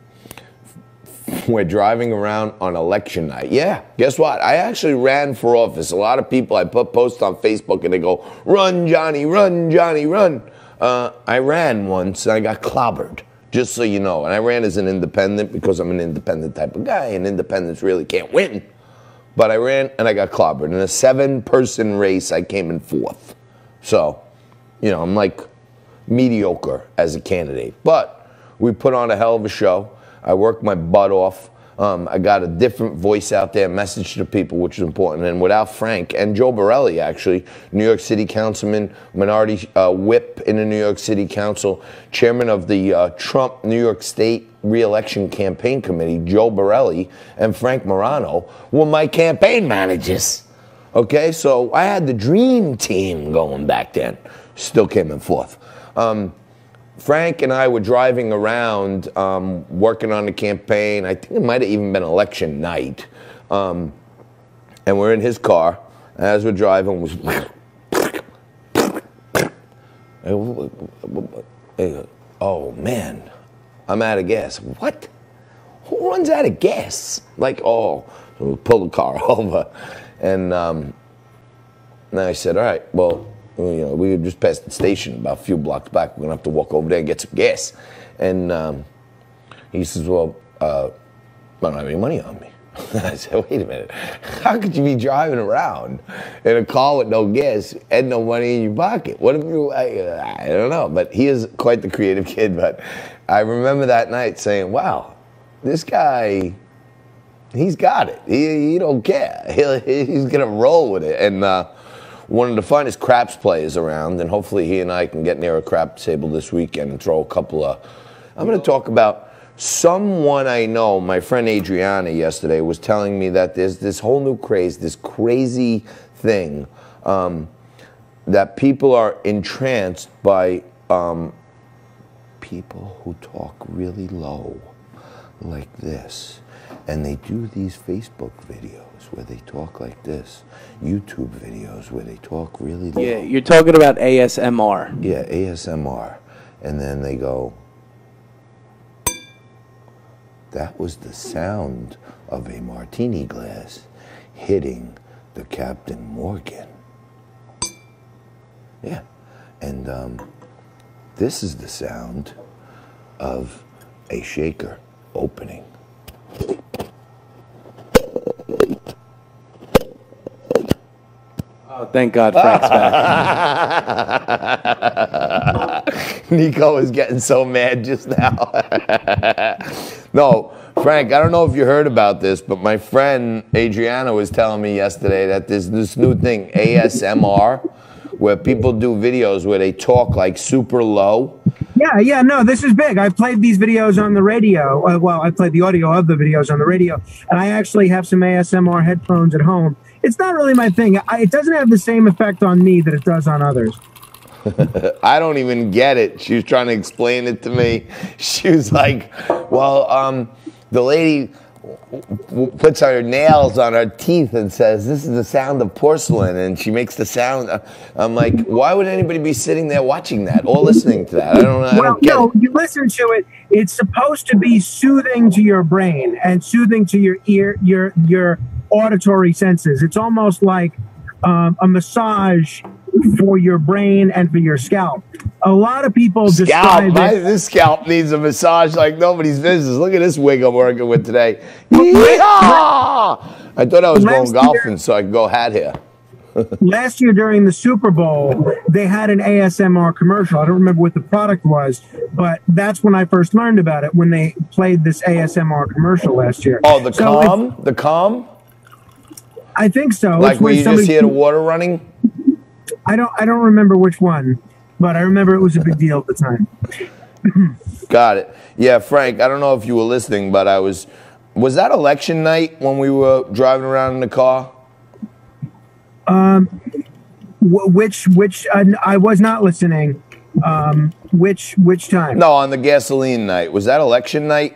[LAUGHS] we're driving around on election night. Yeah, guess what? I actually ran for office. A lot of people, I put posts on Facebook, and they go, "Run, Johnny! Run, Johnny! Run!" Uh, I ran once, and I got clobbered. Just so you know, and I ran as an independent because I'm an independent type of guy, and independents really can't win. But I ran and I got clobbered. In a seven person race, I came in fourth. So, you know, I'm like mediocre as a candidate. But we put on a hell of a show. I worked my butt off. Um, I got a different voice out there, message to people, which is important. And without Frank and Joe Borelli, actually, New York City councilman, minority uh, whip in the New York City Council, chairman of the uh, Trump New York State reelection campaign committee, Joe Borelli and Frank Morano, were my campaign managers. Okay, so I had the dream team going back then. Still came in fourth. Um, Frank and I were driving around um, working on the campaign. I think it might have even been election night. Um, and we're in his car. As we're driving, was [LAUGHS] oh man, I'm out of gas. What? Who runs out of gas? Like, oh, so we pull the car [LAUGHS] over. And um, then I said, all right, well, you know, we just passed the station about a few blocks back. We're gonna have to walk over there and get some gas. And um, he says, well, uh, I don't have any money on me. [LAUGHS] I said, wait a minute. How could you be driving around in a car with no gas and no money in your pocket? What if you, I, I don't know. But he is quite the creative kid. But I remember that night saying, wow, this guy, he's got it. He, he don't care. He, he's going to roll with it. And, uh, one of the finest craps players around, and hopefully he and I can get near a crap table this weekend and throw a couple of. I'm going to talk about someone I know. My friend Adriana yesterday was telling me that there's this whole new craze, this crazy thing um, that people are entranced by um, people who talk really low, like this, and they do these Facebook videos where they talk like this, YouTube videos where they talk really low. Yeah, you're talking about ASMR. Yeah, ASMR. And then they go, that was the sound of a martini glass hitting the Captain Morgan. Yeah. And um, this is the sound of a shaker opening. Oh, thank God Frank's back. [LAUGHS] Nico is getting so mad just now. [LAUGHS] no, Frank, I don't know if you heard about this, but my friend Adriana was telling me yesterday that there's this new thing, ASMR, where people do videos where they talk like super low. Yeah, yeah, no, this is big. I've played these videos on the radio. Uh, well, I played the audio of the videos on the radio, and I actually have some ASMR headphones at home. It's not really my thing. I, it doesn't have the same effect on me that it does on others. [LAUGHS] I don't even get it. She was trying to explain it to me. [LAUGHS] She was like, "Well, um, the lady w- puts her nails on her teeth and says this is the sound of porcelain, and she makes the sound." I'm like, "Why would anybody be sitting there watching that or listening to that?" I don't know. I Well, don't get no, it. you listen to it. It's supposed to be soothing to your brain and soothing to your ear, your your auditory senses. It's almost like um, a massage for your brain and for your scalp. A lot of people Scalp. describe My, it. this scalp needs a massage like nobody's business. Look at this wig I'm working with today. Yeehaw! I thought I was going golfing so I could go hat here. [LAUGHS] last year during the Super Bowl, they had an ASMR commercial. I don't remember what the product was, but that's when I first learned about it when they played this ASMR commercial last year. Oh, the So calm, the calm, I think so. like It's where when you just somebody- hear the water running. I don't. I don't remember which one, but I remember it was a big deal at the time. Got it. Yeah, Frank. I don't know if you were listening, but I was. Was that election night when we were driving around in the car? Wh- which which I, I was not listening. Um, which which time? No, on the gasoline night. Was that election night?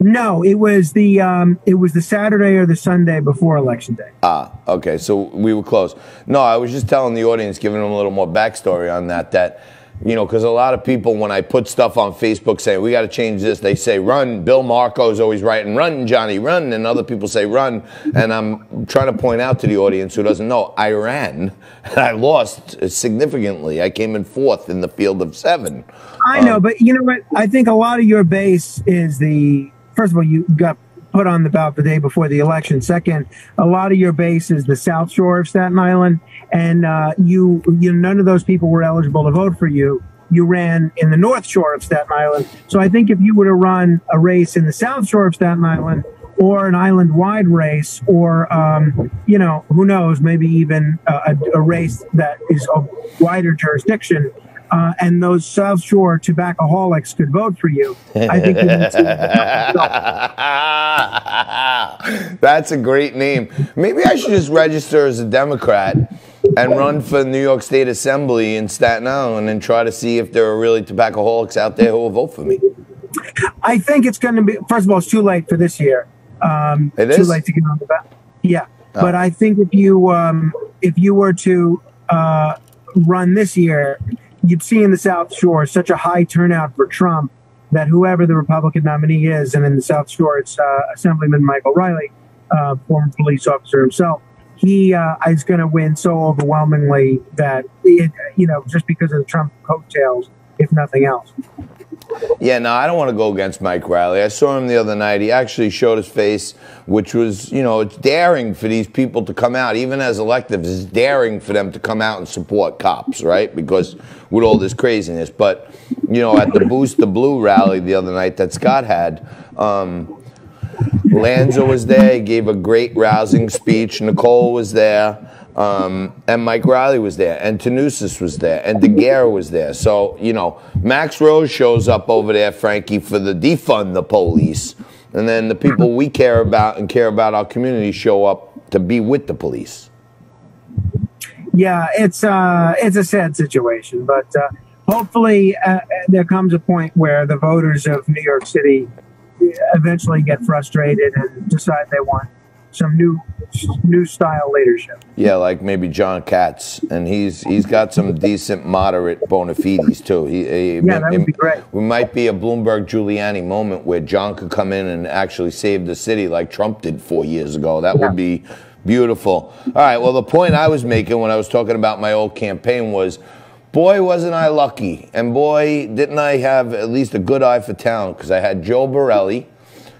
No, it was the um, it was the Saturday or the Sunday before election day. Ah, okay. So we were close. No, I was just telling the audience, giving them a little more backstory on that. That you know, because a lot of people, when I put stuff on Facebook saying we got to change this, they say run. Bill Marco's always writing run, Johnny, run, and other people say run. And I'm trying to point out to the audience who doesn't know, I ran and [LAUGHS] I lost significantly. I came in fourth in the field of seven. I know, but you know what? I think a lot of your base is the first of all, you got put on the ballot the day before the election. Second, a lot of your base is the South Shore of Staten Island, and uh, you, you none of those people were eligible to vote for you. You ran in the North Shore of Staten Island. So I think if you were to run a race in the South Shore of Staten Island or an island-wide race, or um, you know, who knows, maybe even a, a, a race that is of wider jurisdiction, uh, and those South Shore tobaccoholics could vote for you. I think [LAUGHS] That's a great name. Maybe I should just register as a Democrat and run for New York State Assembly in Staten Island and try to see if there are really tobaccoholics out there who will vote for me. I think it's going to be. First of all, it's too late for this year. Um, It too late to get on the ballot. Yeah, Oh. but I think if you um, if you were to uh, run this year, you'd see in the South Shore such a high turnout for Trump that whoever the Republican nominee is, and in the South Shore, it's uh, Assemblyman Michael Reilly, uh, former police officer himself. He uh, is going to win so overwhelmingly that it, you know just because of the Trump coattails, if nothing else. Yeah, no, I don't want to go against Mike Reilly. I saw him the other night. He actually showed his face, which was, you know, it's daring for these people to come out, even as electives, it's daring for them to come out and support cops, right? Because with all this craziness. But, you know, at the Boost the Blue rally the other night that Scott had, um, Lanza was there. He gave a great rousing speech. Nicole was there. Um, and Mike Reilly was there, and Tannousis was there, and DeGuerre was there. So, you know, Max Rose shows up over there, Frankie, for the defund the police. And then the people we care about and care about our community show up to be with the police. yeah, it's uh, it's a sad situation, but uh, hopefully uh, there comes a point where the voters of New York City eventually get frustrated and decide they want some new new style leadership. Yeah, like maybe John Katz, and he's he's got some decent moderate bona fides too. He, he- Yeah, that would be great. We might be a Bloomberg Giuliani moment where John could come in and actually save the city like Trump did four years ago. That would be beautiful. All right. Well, the point I was making when I was talking about my old campaign was. Boy, wasn't I lucky. And boy, didn't I have at least a good eye for talent because I had Joe Borelli,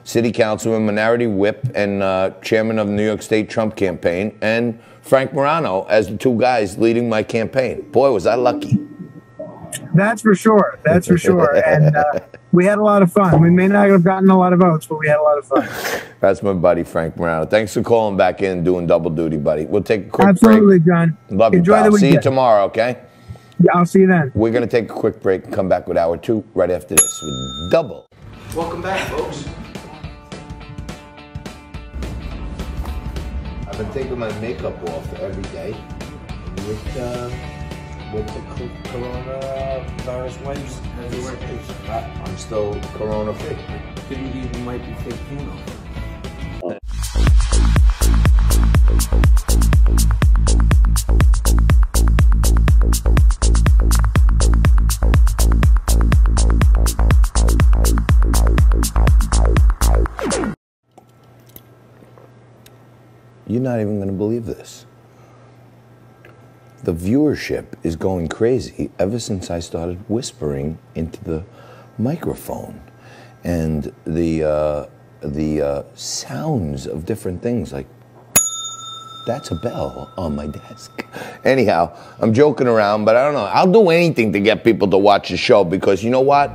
city councilman, minority whip, and uh, chairman of the New York State Trump campaign, and Frank Morano as the two guys leading my campaign. Boy, was I lucky. That's for sure. That's for sure. And uh, [LAUGHS] we had a lot of fun. We may not have gotten a lot of votes, but we had a lot of fun. That's my buddy, Frank Morano. Thanks for calling back in and doing double duty, buddy. We'll take a quick break. Absolutely, break. John. Love you, pal. the See you tomorrow, okay? Yeah, I'll see you then. We're going to take a quick break and come back with hour two right after this with double. Welcome back, folks. I've been taking my makeup off every day with uh, with the co- coronavirus wipes. I'm still corona free. Didn't even might be fake chemo. You're not even going to believe this. The viewership is going crazy ever since I started whispering into the microphone, and the uh, the uh, sounds of different things like that's a bell on my desk. [LAUGHS] Anyhow, I'm joking around, but I don't know. I'll do anything to get people to watch the show because you know what?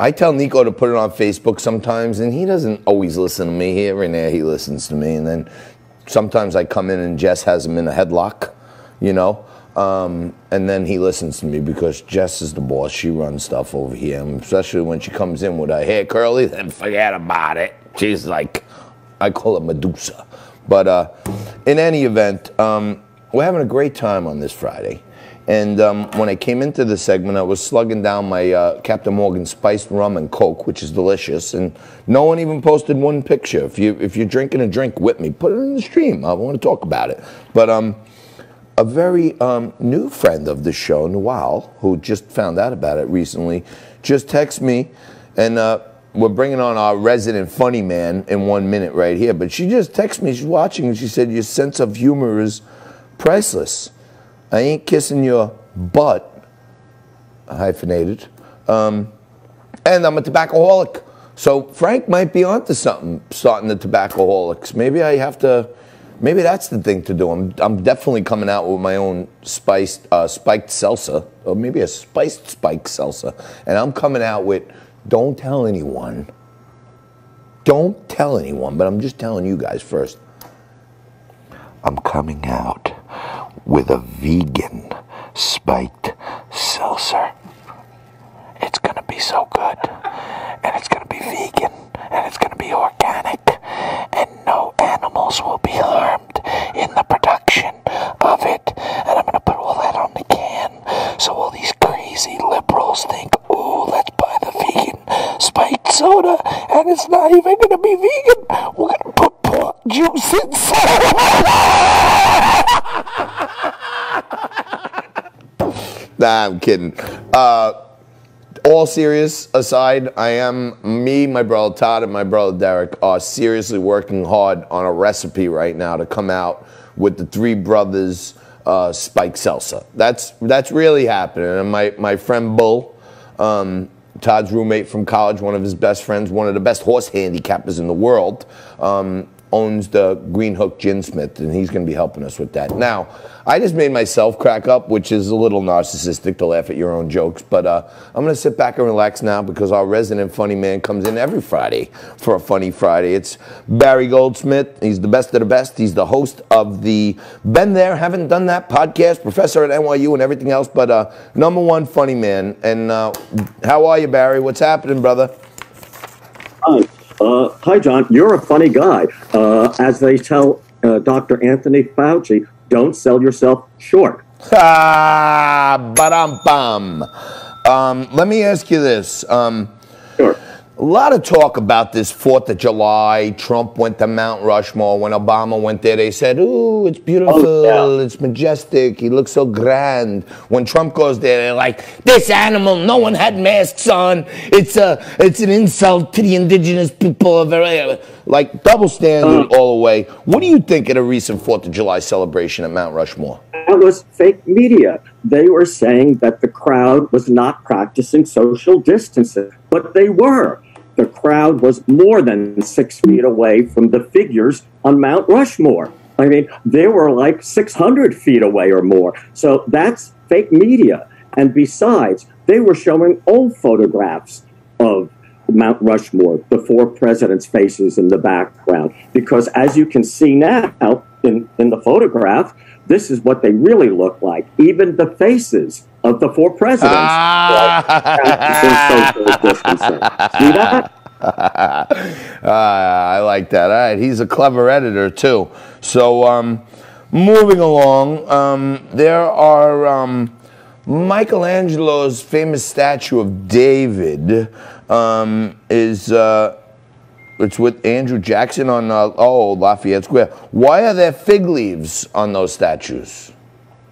I tell Nico to put it on Facebook sometimes, and he doesn't always listen to me. Here and there, he listens to me, and then sometimes I come in and Jess has him in a headlock, you know. Um, and then he listens to me because Jess is the boss. She runs stuff over here, and especially when she comes in with her hair curly, then forget about it. She's like, I call it Medusa. But uh, in any event, um, we're having a great time on this Friday. And um, when I came into the segment, I was slugging down my uh, Captain Morgan spiced rum and Coke, which is delicious. And no one even posted one picture. If you if you're drinking a drink with me, put it in the stream. I want to talk about it. But um, a very um, new friend of the show, Noel, who just found out about it recently, just texted me, and uh, we're bringing on our resident funny man in one minute right here. But she just texted me. She's watching, and she said, "Your sense of humor is priceless." I ain't kissing your butt, hyphenated. Um, and I'm a tobaccoholic. So Frank might be onto something, starting the tobaccoholics. Maybe I have to, maybe that's the thing to do. I'm, I'm definitely coming out with my own spiced, uh, spiked salsa, or maybe a spiced spiked salsa. And I'm coming out with, don't tell anyone. Don't tell anyone, but I'm just telling you guys first. I'm coming out with a vegan spiked seltzer. It's gonna be so good. And it's gonna be vegan. And it's gonna be organic. And no animals will be harmed in the production of it. And I'm gonna put all that on the can. So all these crazy liberals think, ooh, let's buy the vegan spiked soda. And it's not even gonna be vegan. We're gonna put pork juice inside. [LAUGHS] nah, I'm kidding. Uh, all serious aside, I am me, my brother Todd, and my brother Derek are seriously working hard on a recipe right now to come out with the three brothers uh, spike salsa. That's that's really happening. And my my friend Bull, um, Todd's roommate from college, one of his best friends, one of the best horse handicappers in the world. Um, owns the Greenhook Ginsmith, and he's going to be helping us with that. Now, I just made myself crack up, which is a little narcissistic to laugh at your own jokes, but uh, I'm going to sit back and relax now because our resident funny man comes in every Friday for a funny Friday. It's Barry Goldsmith. He's the best of the best. He's the host of the Been There, Haven't Done That podcast, professor at NYU and everything else, but uh, number one funny man. And uh, how are you, Barry? What's happening, brother? Hi, uh, hi, John. You're a funny guy. Uh, as they tell uh, Dr. Anthony Fauci, don't sell yourself short. Ah, ba bum. Um, let me ask you this. Um, Sure. A lot of talk about this 4th of July. Trump went to Mount Rushmore. When Obama went there, they said, Ooh, it's beautiful. Oh, yeah. It's majestic. He looks so grand. When Trump goes there, they're like, This animal, no one had masks on. It's, a, it's an insult to the indigenous people of area. Like, double standard uh-huh. all the way. What do you think of the recent 4th of July celebration at Mount Rushmore? That was fake media. They were saying that the crowd was not practicing social distancing, but they were. The crowd was more than six feet away from the figures on Mount Rushmore. I mean, they were like 600 feet away or more. So that's fake media. And besides, they were showing old photographs of Mount Rushmore, the four presidents' faces in the background. Because as you can see now in, in the photograph, this is what they really look like. Even the faces of the four presidents Ah. are practicing social distancing. See that? [LAUGHS] Ah, I like that. All right, he's a clever editor too. So, um, moving along, um, there are um, Michelangelo's famous statue of David um, is. Uh, it's with Andrew Jackson on uh, oh Lafayette Square. Why are there fig leaves on those statues?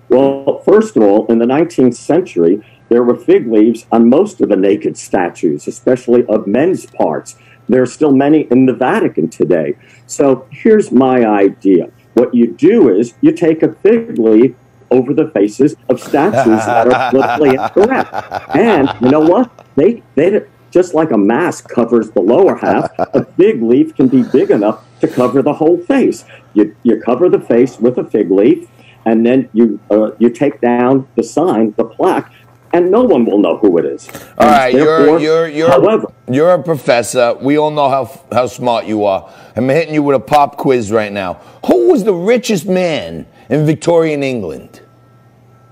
Well, first of all, in the 19th century, there were fig leaves on most of the naked statues, especially of men's parts. There are still many in the Vatican today. So here's my idea. What you do is you take a fig leaf over the faces of statues that are [LAUGHS] politically incorrect. And you know what? They, they, just like a mask covers the lower half, a fig leaf can be big enough to cover the whole face. You, you cover the face with a fig leaf, and then you uh, you take down the sign, the plaque, and no one will know who it is. All right, you're you're you're however, you're a professor. We all know how how smart you are. I'm hitting you with a pop quiz right now. Who was the richest man in Victorian England?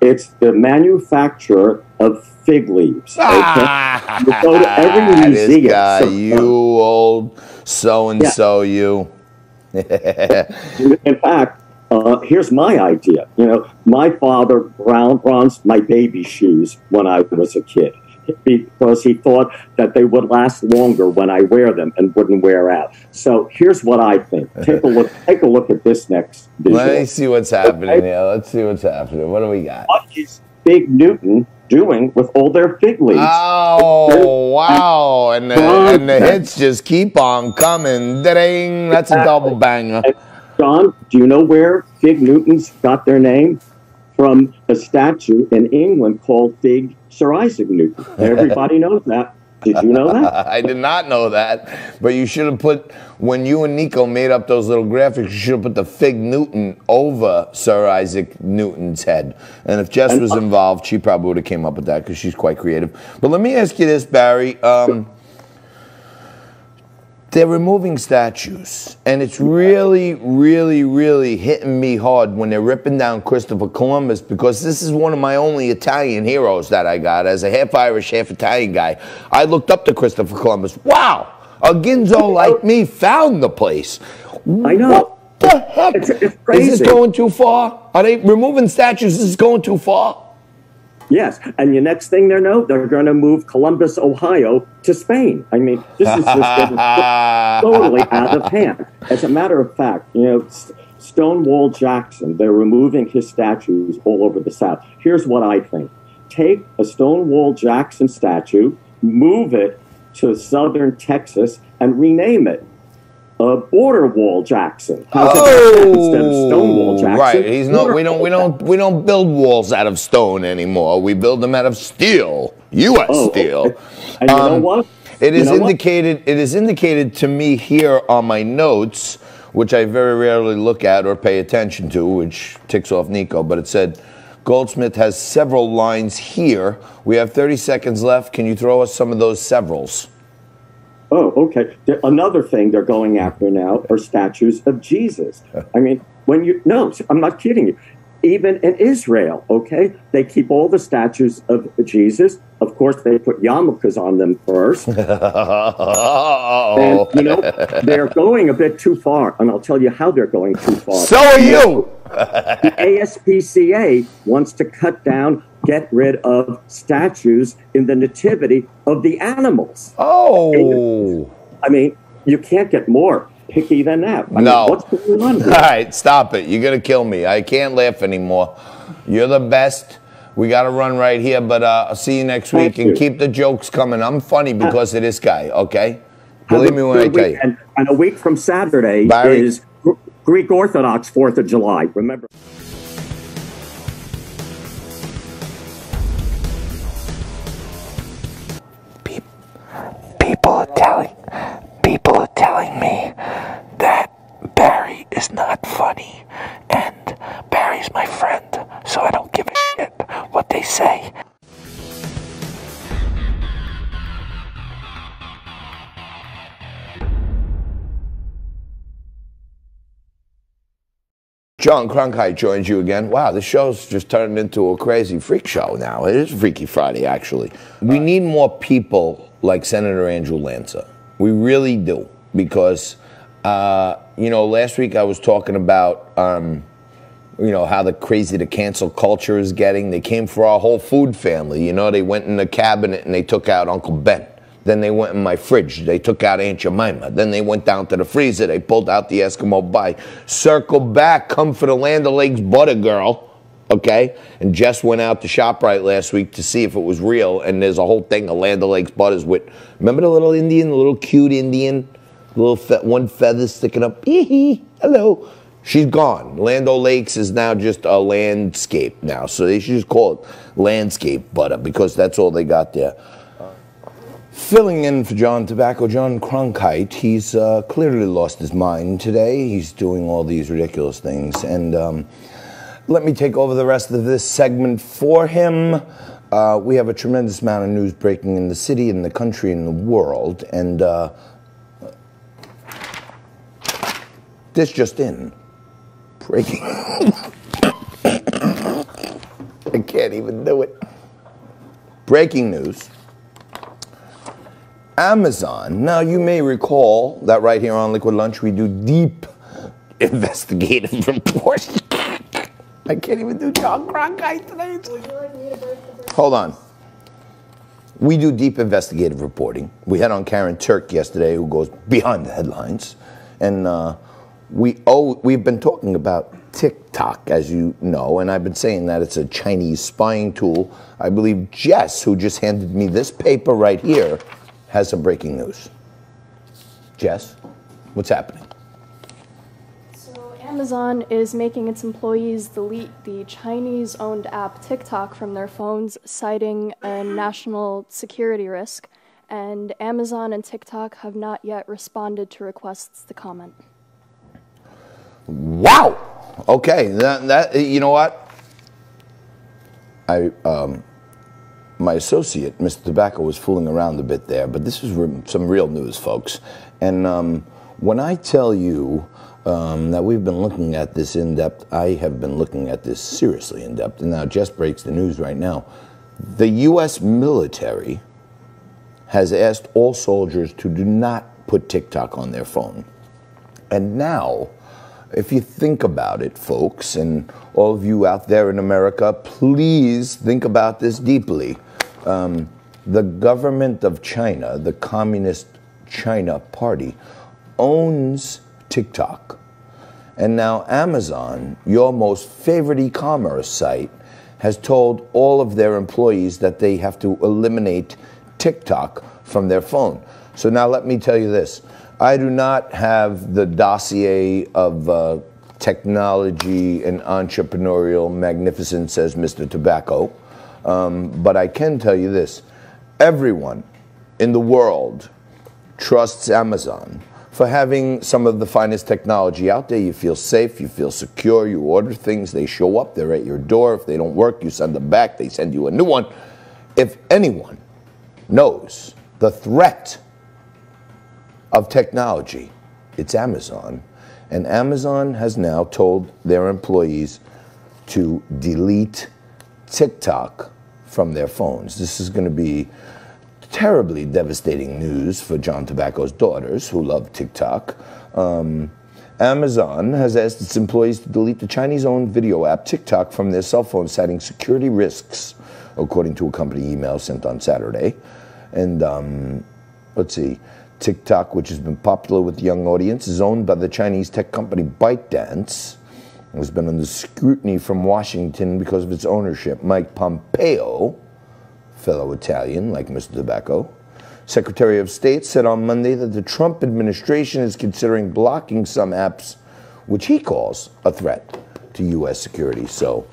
it's the manufacturer of fig leaves. Okay? Ah, You go to every [LAUGHS] museum. guy, so- you old so and so, you. [LAUGHS] In fact, uh, here's my idea. You know, my father brown bronzed my baby shoes when I was a kid because he thought that they would last longer when I wear them and wouldn't wear out. So here's what I think. Take a look. Take a look at this next visual. Let me see what's happening here. Let's see what's happening. What do we got? What is Fig Newton doing with all their fig leaves? Oh wow! And the, and the hits just keep on coming. Ding! That's a double banger. John, do you know where Fig Newtons got their name? From a statue in England called Fig Sir Isaac Newton. Everybody knows that. Did you know that? [LAUGHS] I did not know that, but you should have put when you and Nico made up those little graphics. You should have put the Fig Newton over Sir Isaac Newton's head. And if Jess was involved, she probably would have came up with that because she's quite creative. But let me ask you this, Barry. Um, they're removing statues, and it's really, really, really hitting me hard when they're ripping down Christopher Columbus because this is one of my only Italian heroes that I got as a half Irish, half Italian guy. I looked up to Christopher Columbus. Wow, a Ginzo like me found the place. I know. What the heck? It's- it's Is this going too far? Are they removing statues? Is this going too far? Yes. And the next thing they know, they're going to move Columbus, Ohio to Spain. I mean, this is just [LAUGHS] totally out of hand. As a matter of fact, you know, Stonewall Jackson, they're removing his statues all over the South. Here's what I think take a Stonewall Jackson statue, move it to southern Texas, and rename it. Uh, Border Wall Jackson. How's that instead of Stonewall Jackson? Oh, Right. He's not. We don't. We don't. We don't build walls out of stone anymore. We build them out of steel. U.S. Oh, steel. okay. And you know Um, what? It You is know what? indicated. It is indicated to me here on my notes, which I very rarely look at or pay attention to, which ticks off Nico. But it said. Goldsmith has several lines here. We have 30 seconds left. Can you throw us some of those severals? Oh, okay. Another thing they're going after now are statues of Jesus. I mean, when you no, I'm not kidding you. Even in Israel, okay, they keep all the statues of Jesus. Of course, they put yarmulkes on them first. [LAUGHS] And you know, they're going a bit too far, and I'll tell you how they're going too far. So are you. The ASPCA wants to cut down, get rid of statues in the nativity of the animals. Oh. I mean, you can't get more picky than that. I mean, No. what's going on here? right, stop it. You're going to kill me. I can't laugh anymore. You're the best. We got to run right here, but uh, I'll see you next week Thank and you. keep the jokes coming. I'm funny because of this guy, okay? Believe me when I tell you. And, and a week from Saturday Barry? is Greek Orthodox 4th of July. Remember. John Cronkite joins you again. Wow, this show's just turned into a crazy freak show now. It is Freaky Friday, actually. We need more people like Senator Andrew Lanza. We really do. Because, uh, you know, last week I was talking about, um, you know, how the crazy the cancel culture is getting. They came for our whole food family. You know, they went in the cabinet and they took out Uncle Ben. Then they went in my fridge. They took out Aunt Jemima. Then they went down to the freezer. They pulled out the Eskimo Pie. Circle back, come for the Land O'Lakes butter girl. Okay? And Jess went out to ShopRite last week to see if it was real. And there's a whole thing of Land O'Lakes butters with, remember the little Indian, the little cute Indian? Little fe- one feather sticking up. Hello. She's gone. Land O'Lakes is now just a landscape now. So they should just call it landscape butter because that's all they got there. Filling in for John Tabacco, John Cronkite, he's uh, clearly lost his mind today. He's doing all these ridiculous things. And um, let me take over the rest of this segment for him. Uh, we have a tremendous amount of news breaking in the city, in the country, in the world. And uh, this just in breaking. [COUGHS] I can't even do it. Breaking news. Amazon. Now, you may recall that right here on Liquid Lunch, we do deep [LAUGHS] investigative reports. I can't even do John Cronkite today. Hold on. We do deep investigative reporting. We had on Karen Turk yesterday, who goes behind the headlines, and uh, we oh we've been talking about TikTok, as you know, and I've been saying that it's a Chinese spying tool. I believe Jess, who just handed me this paper right here, has some breaking news. Jess, what's happening? So Amazon is making its employees delete the Chinese-owned app TikTok from their phones, citing a national security risk. And Amazon and TikTok have not yet responded to requests to comment. Wow. Okay. That, that you know what? I um, my associate, Mr. Tabacco, was fooling around a bit there, but this is re- some real news, folks. And um, when I tell you um, that we've been looking at this in depth, I have been looking at this seriously in depth. And now Jess breaks the news right now. The U.S. military has asked all soldiers to do not put TikTok on their phone. And now, if you think about it, folks, and all of you out there in America, please think about this deeply. Um, the government of China, the Communist China Party, owns TikTok. And now Amazon, your most favorite e commerce site, has told all of their employees that they have to eliminate TikTok from their phone. So now let me tell you this I do not have the dossier of uh, technology and entrepreneurial magnificence as Mr. Tabacco, um, but I can tell you this everyone in the world trusts Amazon for having some of the finest technology out there. You feel safe, you feel secure, you order things, they show up, they're at your door. If they don't work, you send them back, they send you a new one. If anyone knows the threat of technology, it's Amazon. And Amazon has now told their employees to delete TikTok from their phones. This is going to be terribly devastating news for John Tabacco's daughters who love TikTok. Um, Amazon has asked its employees to delete the Chinese owned video app TikTok from their cell phones, citing security risks, according to a company email sent on Saturday. And um, let's see. TikTok, which has been popular with the young audience, is owned by the Chinese tech company ByteDance. It has been under scrutiny from Washington because of its ownership. Mike Pompeo, fellow Italian like Mr. Tabacco, Secretary of State, said on Monday that the Trump administration is considering blocking some apps, which he calls a threat to U.S. security. So,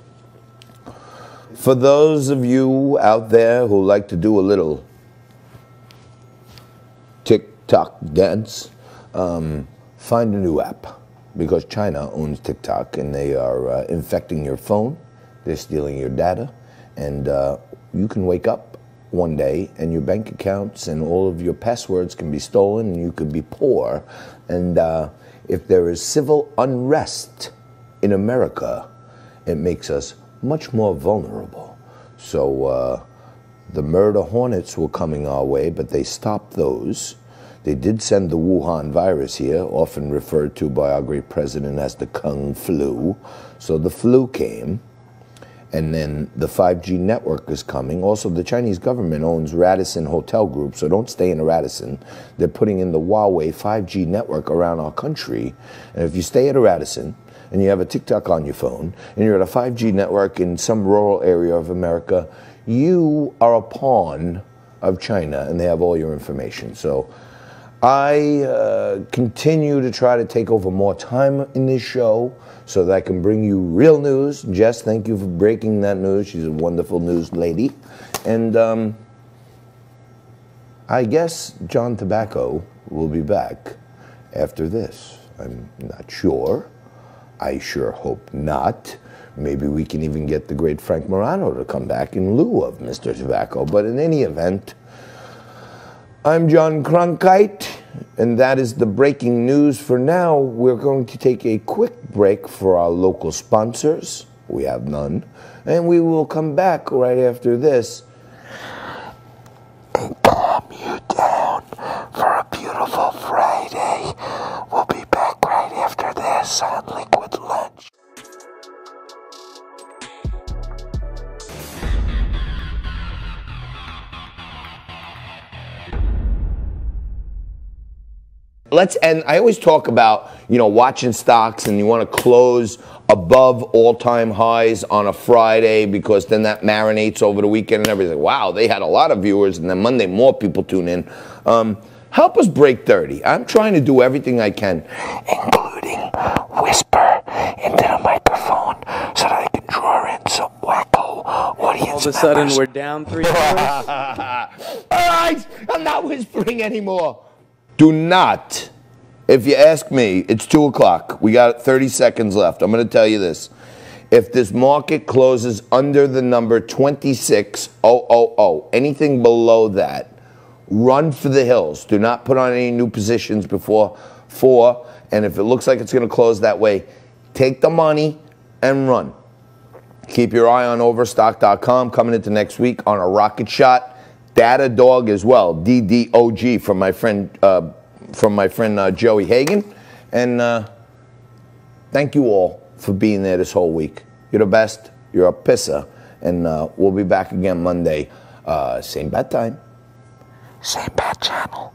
for those of you out there who like to do a little TikTok dance, um, find a new app because China owns TikTok and they are uh, infecting your phone, they're stealing your data, and uh, you can wake up one day and your bank accounts and all of your passwords can be stolen and you could be poor. And uh, if there is civil unrest in America, it makes us much more vulnerable. So uh, the murder hornets were coming our way, but they stopped those. They did send the Wuhan virus here, often referred to by our great president as the Kung flu. So the flu came, and then the 5G network is coming. Also, the Chinese government owns Radisson Hotel Group, so don't stay in a Radisson. They're putting in the Huawei 5G network around our country. And if you stay at a Radisson, and you have a TikTok on your phone, and you're at a 5G network in some rural area of America, you are a pawn of China, and they have all your information. So I uh, continue to try to take over more time in this show so that I can bring you real news. Jess, thank you for breaking that news. She's a wonderful news lady. And um, I guess John Tabacco will be back after this. I'm not sure. I sure hope not. Maybe we can even get the great Frank Morano to come back in lieu of Mr. Tabacco. But in any event, I'm John Cronkite, and that is the breaking news for now. We're going to take a quick break for our local sponsors. We have none. And we will come back right after this and calm you down for a beautiful Friday. We'll be back right after this on Liquid let's and I always talk about you know watching stocks and you want to close above all-time highs on a Friday because then that marinates over the weekend and everything. Wow, they had a lot of viewers and then Monday more people tune in. Um, help us break 30. I'm trying to do everything I can, including whisper into the microphone so that I can draw in some wacko audience All of a sudden, we're down three. [LAUGHS] All right, I'm not whispering anymore. Do not, if you ask me, it's 2 o'clock. We got 30 seconds left. I'm going to tell you this. If this market closes under the number 26000, anything below that, run for the hills. Do not put on any new positions before 4. And if it looks like it's going to close that way, take the money and run. Keep your eye on overstock.com coming into next week on a rocket shot. Datadog as well, DDOG from my friend uh, from my friend uh, Joey Hagan, and uh, thank you all for being there this whole week. You're the best. You're a pisser, and uh, we'll be back again Monday, uh, same bad time, same bad channel.